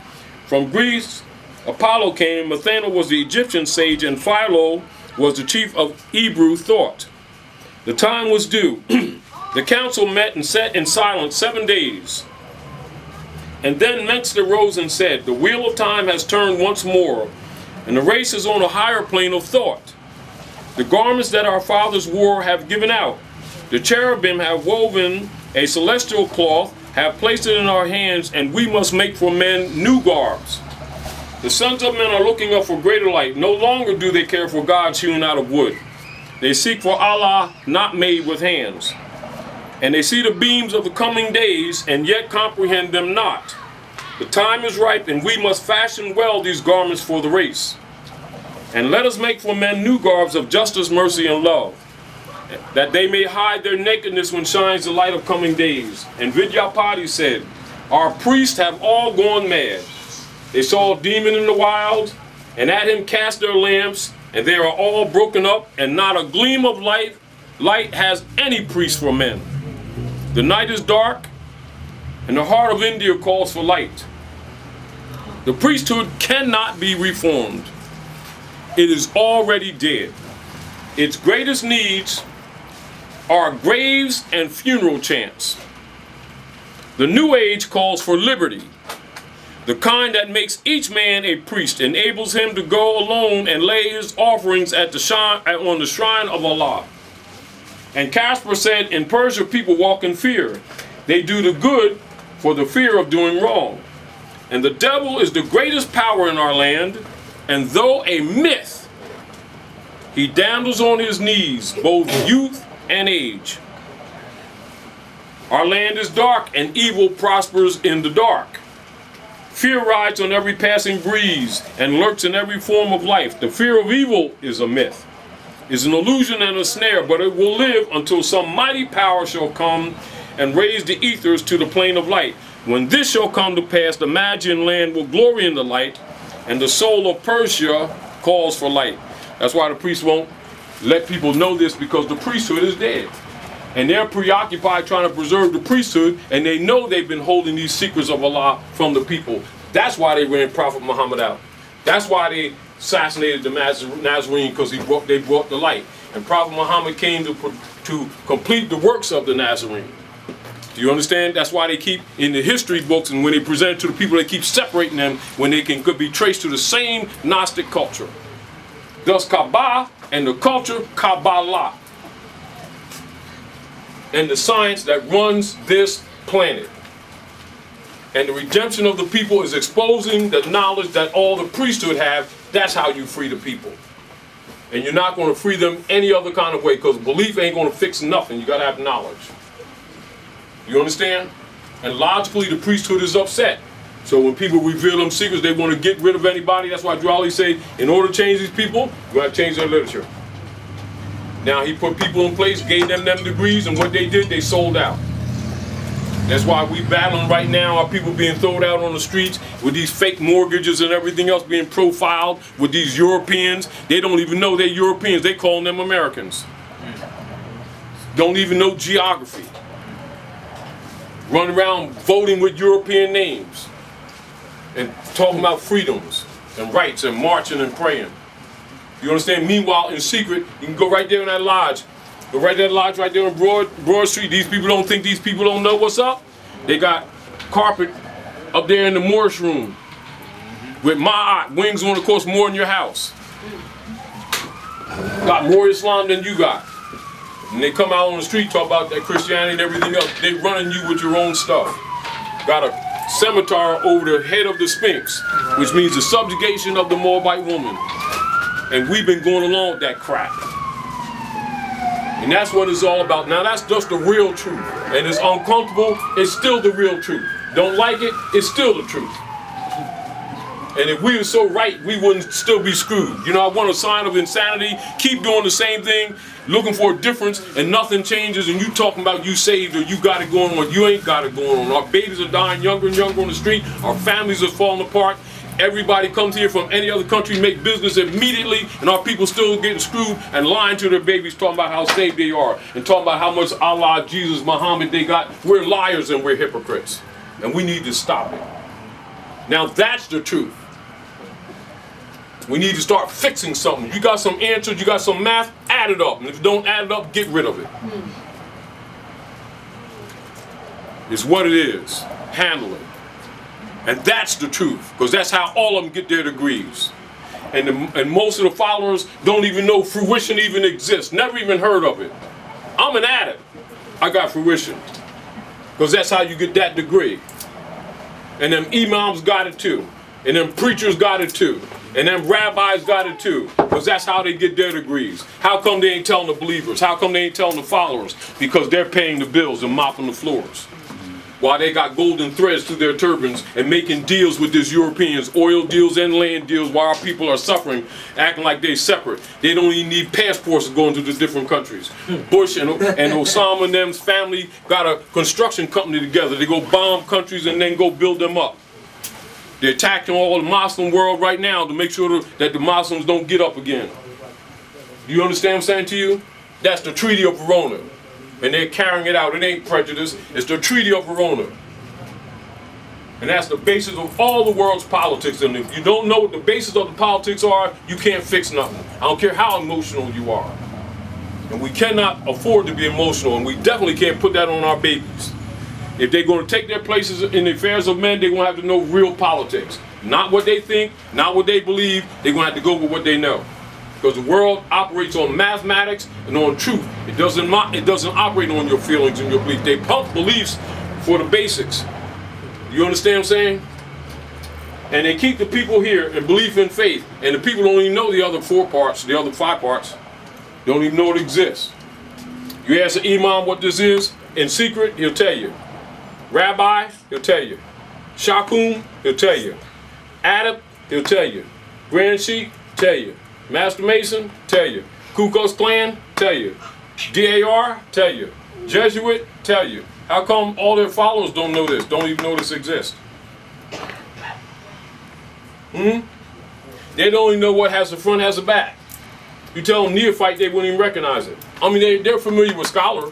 from Greece Apollo came, Matheno was the Egyptian sage, and Philo was the chief of Hebrew thought. The time was due. the council met and sat in silence seven days. And then Meng-ste rose and said, The wheel of time has turned once more, and the race is on a higher plane of thought. The garments that our fathers wore have given out. The cherubim have woven a celestial cloth, have placed it in our hands, and we must make for men new garbs. The sons of men are looking up for greater light. No longer do they care for gods hewn out of wood. They seek for Allah not made with hands. And they see the beams of the coming days and yet comprehend them not. The time is ripe and we must fashion well these garments for the race. And let us make for men new garbs of justice, mercy, and love, that they may hide their nakedness when shines the light of coming days. And Vidyapati said, Our priests have all gone mad. They saw a demon in the wild, and at him cast their lamps, and they are all broken up, and not a gleam of light light has any priest for men. The night is dark, and the heart of India calls for light. The priesthood cannot be reformed. It is already dead. Its greatest needs are graves and funeral chants. The New Age calls for liberty, the kind that makes each man a priest, enables him to go alone and lay his offerings at the shrine, on the shrine of Allah. And Kaspar said, in Persia, people walk in fear. They do the good for the fear of doing wrong. And the devil is the greatest power in our land, and though a myth, he dandles on his knees both youth and age. Our land is dark, and evil prospers in the dark. Fear rides on every passing breeze and lurks in every form of life. The fear of evil is a myth, is an illusion and a snare, but it will live until some mighty power shall come and raise the ethers to the plane of light. When this shall come to pass, the Magian land will glory in the light, and the soul of Persia calls for light. That's why the priests won't let people know this because the priesthood is dead. And they're preoccupied trying to preserve the priesthood, and they know they've been holding these secrets of Allah from the people. That's why they ran Prophet Muhammad out. That's why they assassinated the Nazarene because he brought, they brought the light. And Prophet Muhammad came to, to complete the works of the Nazarene. Do you understand? That's why they keep in the history books and when they present it to the people, they keep separating them when they can could be traced to the same Gnostic culture. Thus, Kaaba and the culture, Kabbalah. And the science that runs this planet. And the redemption of the people is exposing the knowledge that all the priesthood have. That's how you free the people. And you're not going to free them any other kind of way because belief ain't going to fix nothing. You got to have knowledge. You understand? And logically, the priesthood is upset. So when people reveal them secrets, they want to get rid of anybody. That's why Drew Ali say, in order to change these people, you got to change their literature. Now he put people in place, gave them them degrees, and what they did, they sold out. That's why we battling right now. Our people being thrown out on the streets with these fake mortgages and everything else being profiled with these Europeans. They don't even know they're Europeans. They calling them Americans. Don't even know geography. Run around voting with European names and talking about freedoms and rights and marching and praying. You understand? Meanwhile, in secret, you can go right there in that lodge. Go right there in the lodge right there on Broad, Broad Street. These people don't think these people don't know what's up. They got carpet up there in the Morris room with my eye, wings on of course more than your house. Got more Islam than you got. And they come out on the street talk about that Christianity and everything else. They running you with your own stuff. Got a scimitar over the head of the Sphinx, which means the subjugation of the Moabite woman. And we've been going along with that crap. And that's what it's all about. Now that's just the real truth. And it's uncomfortable, it's still the real truth. Don't like it, it's still the truth. And if we were so right, we wouldn't still be screwed. You know, I want a sign of insanity. Keep doing the same thing, looking for a difference, and nothing changes. And you talking about you saved or you got it going on. You ain't got it going on. Our babies are dying younger and younger on the street. Our families are falling apart. Everybody comes here from any other country, make business immediately, and our people still getting screwed and lying to their babies, talking about how saved they are, and talking about how much Allah, Jesus, Muhammad they got. We're liars and we're hypocrites. And we need to stop it. Now that's the truth. We need to start fixing something. You got some answers, you got some math, add it up. And if you don't add it up, get rid of it. Hmm. It's what it is. Handle it. And that's the truth, because that's how all of them get their degrees. And, the, and most of the followers don't even know fruition even exists, never even heard of it. I'm an addict. I got fruition. Because that's how you get that degree. And them imams got it too. And them preachers got it too. And them rabbis got it too. Because that's how they get their degrees. How come they ain't telling the believers? How come they ain't telling the followers? Because they're paying the bills and mopping the floors. While they got golden threads through their turbans and making deals with these Europeans, oil deals and land deals, while our people are suffering, acting like they separate. They don't even need passports to go into the different countries. Hmm. Bush and, and Osama and them's family got a construction company together. They go bomb countries and then go build them up. They're attacking all the Muslim world right now to make sure that the Muslims don't get up again. Do you understand what I'm saying to you? That's the Treaty of Verona. And they're carrying it out. It ain't prejudice. It's the Treaty of Verona. And that's the basis of all the world's politics. And if you don't know what the basis of the politics are, you can't fix nothing. I don't care how emotional you are. And we cannot afford to be emotional. And we definitely can't put that on our babies. If they're going to take their places in the affairs of men, they're going to have to know real politics. Not what they think, not what they believe. They're going to have to go with what they know. Because the world operates on mathematics and on truth. It doesn't, it doesn't operate on your feelings and your beliefs. They pump beliefs for the basics. You understand what I'm saying? And they keep the people here in belief and faith. And the people don't even know the other four parts, the other five parts. They don't even know it exists. You ask an imam what this is, in secret, he'll tell you. Rabbi, he'll tell you. Shakum, he'll tell you. Adam, he'll tell you. Grand Sheik, tell you. Master Mason, tell you. Ku Klux Klan, tell you. DAR, tell you. Jesuit, tell you. How come all their followers don't know this, don't even know this exists? Hmm? They don't even know what has a front, has a back. You tell them neophyte, they wouldn't even recognize it. I mean, they, they're familiar with scholar.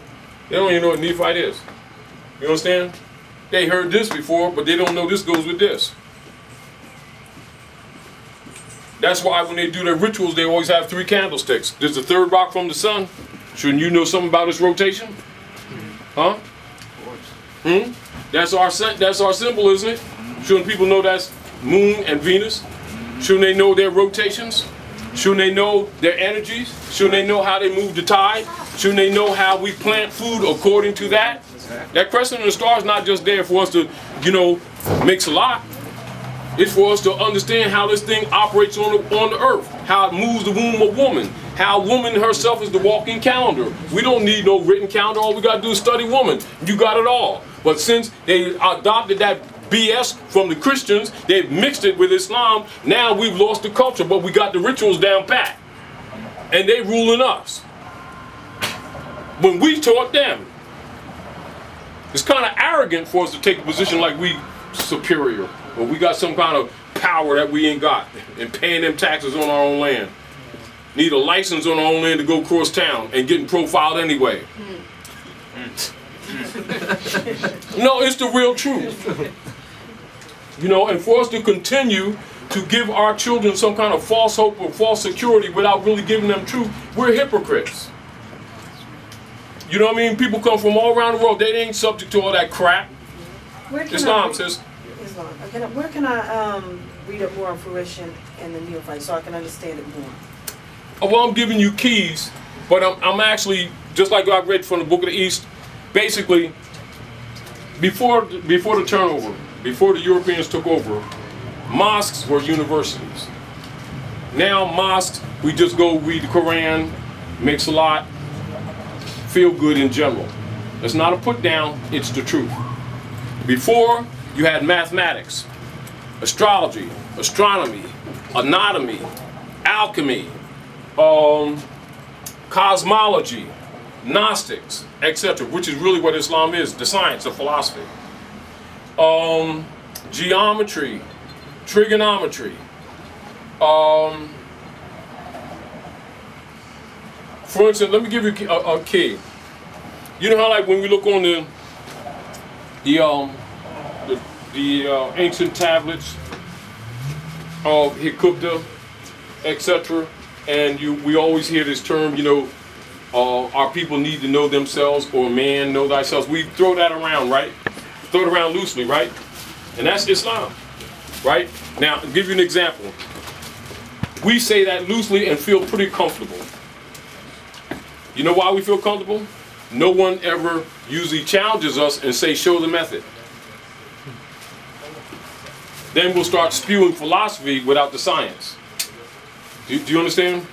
They don't even know what neophyte is. You understand? They heard this before, but they don't know this goes with this. That's why when they do their rituals, they always have three candlesticks. There's the third rock from the sun. Shouldn't you know something about its rotation? Huh? Hmm? That's our that's our symbol, isn't it? Shouldn't people know that's Moon and Venus? Shouldn't they know their rotations? Shouldn't they know their energies? Shouldn't they know how they move the tide? Shouldn't they know how we plant food according to that? That crescent and the star is not just there for us to, you know, mix a lot. It's for us to understand how this thing operates on the, on the earth, how it moves the womb of woman, how woman herself is the walking calendar. We don't need no written calendar. All we got to do is study woman. You got it all. But since they adopted that BS from the Christians, they've mixed it with Islam. Now we've lost the culture, but we got the rituals down pat. And they ruling us. When we taught them. It's kind of arrogant for us to take a position like we superior. Or we got some kind of power that we ain't got. And paying them taxes on our own land. Need a license on our own land to go cross town and getting profiled anyway. no, it's the real truth. You know, and for us to continue to give our children some kind of false hope or false security without really giving them truth, we're hypocrites. You know what I mean? People come from all around the world. They ain't subject to all that crap. Where can Islam I, says, Islam. Uh, Can I, where can I um, read up more on fruition and the neophyte so I can understand it more? oh, well, I'm giving you keys, but I'm, I'm actually, just like I read from the Book of the East, basically, before, before the turnover, before the Europeans took over, mosques were universities. Now mosques, we just go read the Quran, mix a lot, feel good in general. It's not a put down, it's the truth. Before, you had mathematics, astrology, astronomy, anatomy, alchemy, um, cosmology, Gnostics, etc., which is really what Islam is, the science, the philosophy. Um, geometry, trigonometry, um, for instance, let me give you a, a key. You know how like when we look on the the um the, uh, ancient tablets of Hikupta, etc. And you we always hear this term, you know, uh, our people need to know themselves or man know thyself. We throw that around, right? Throw it around loosely, right? And that's Islam, right? Now, I'll give you an example. We say that loosely and feel pretty comfortable. You know why we feel comfortable? No one ever usually challenges us and say, show the method. Then we'll start spewing philosophy without the science. Do, do you understand?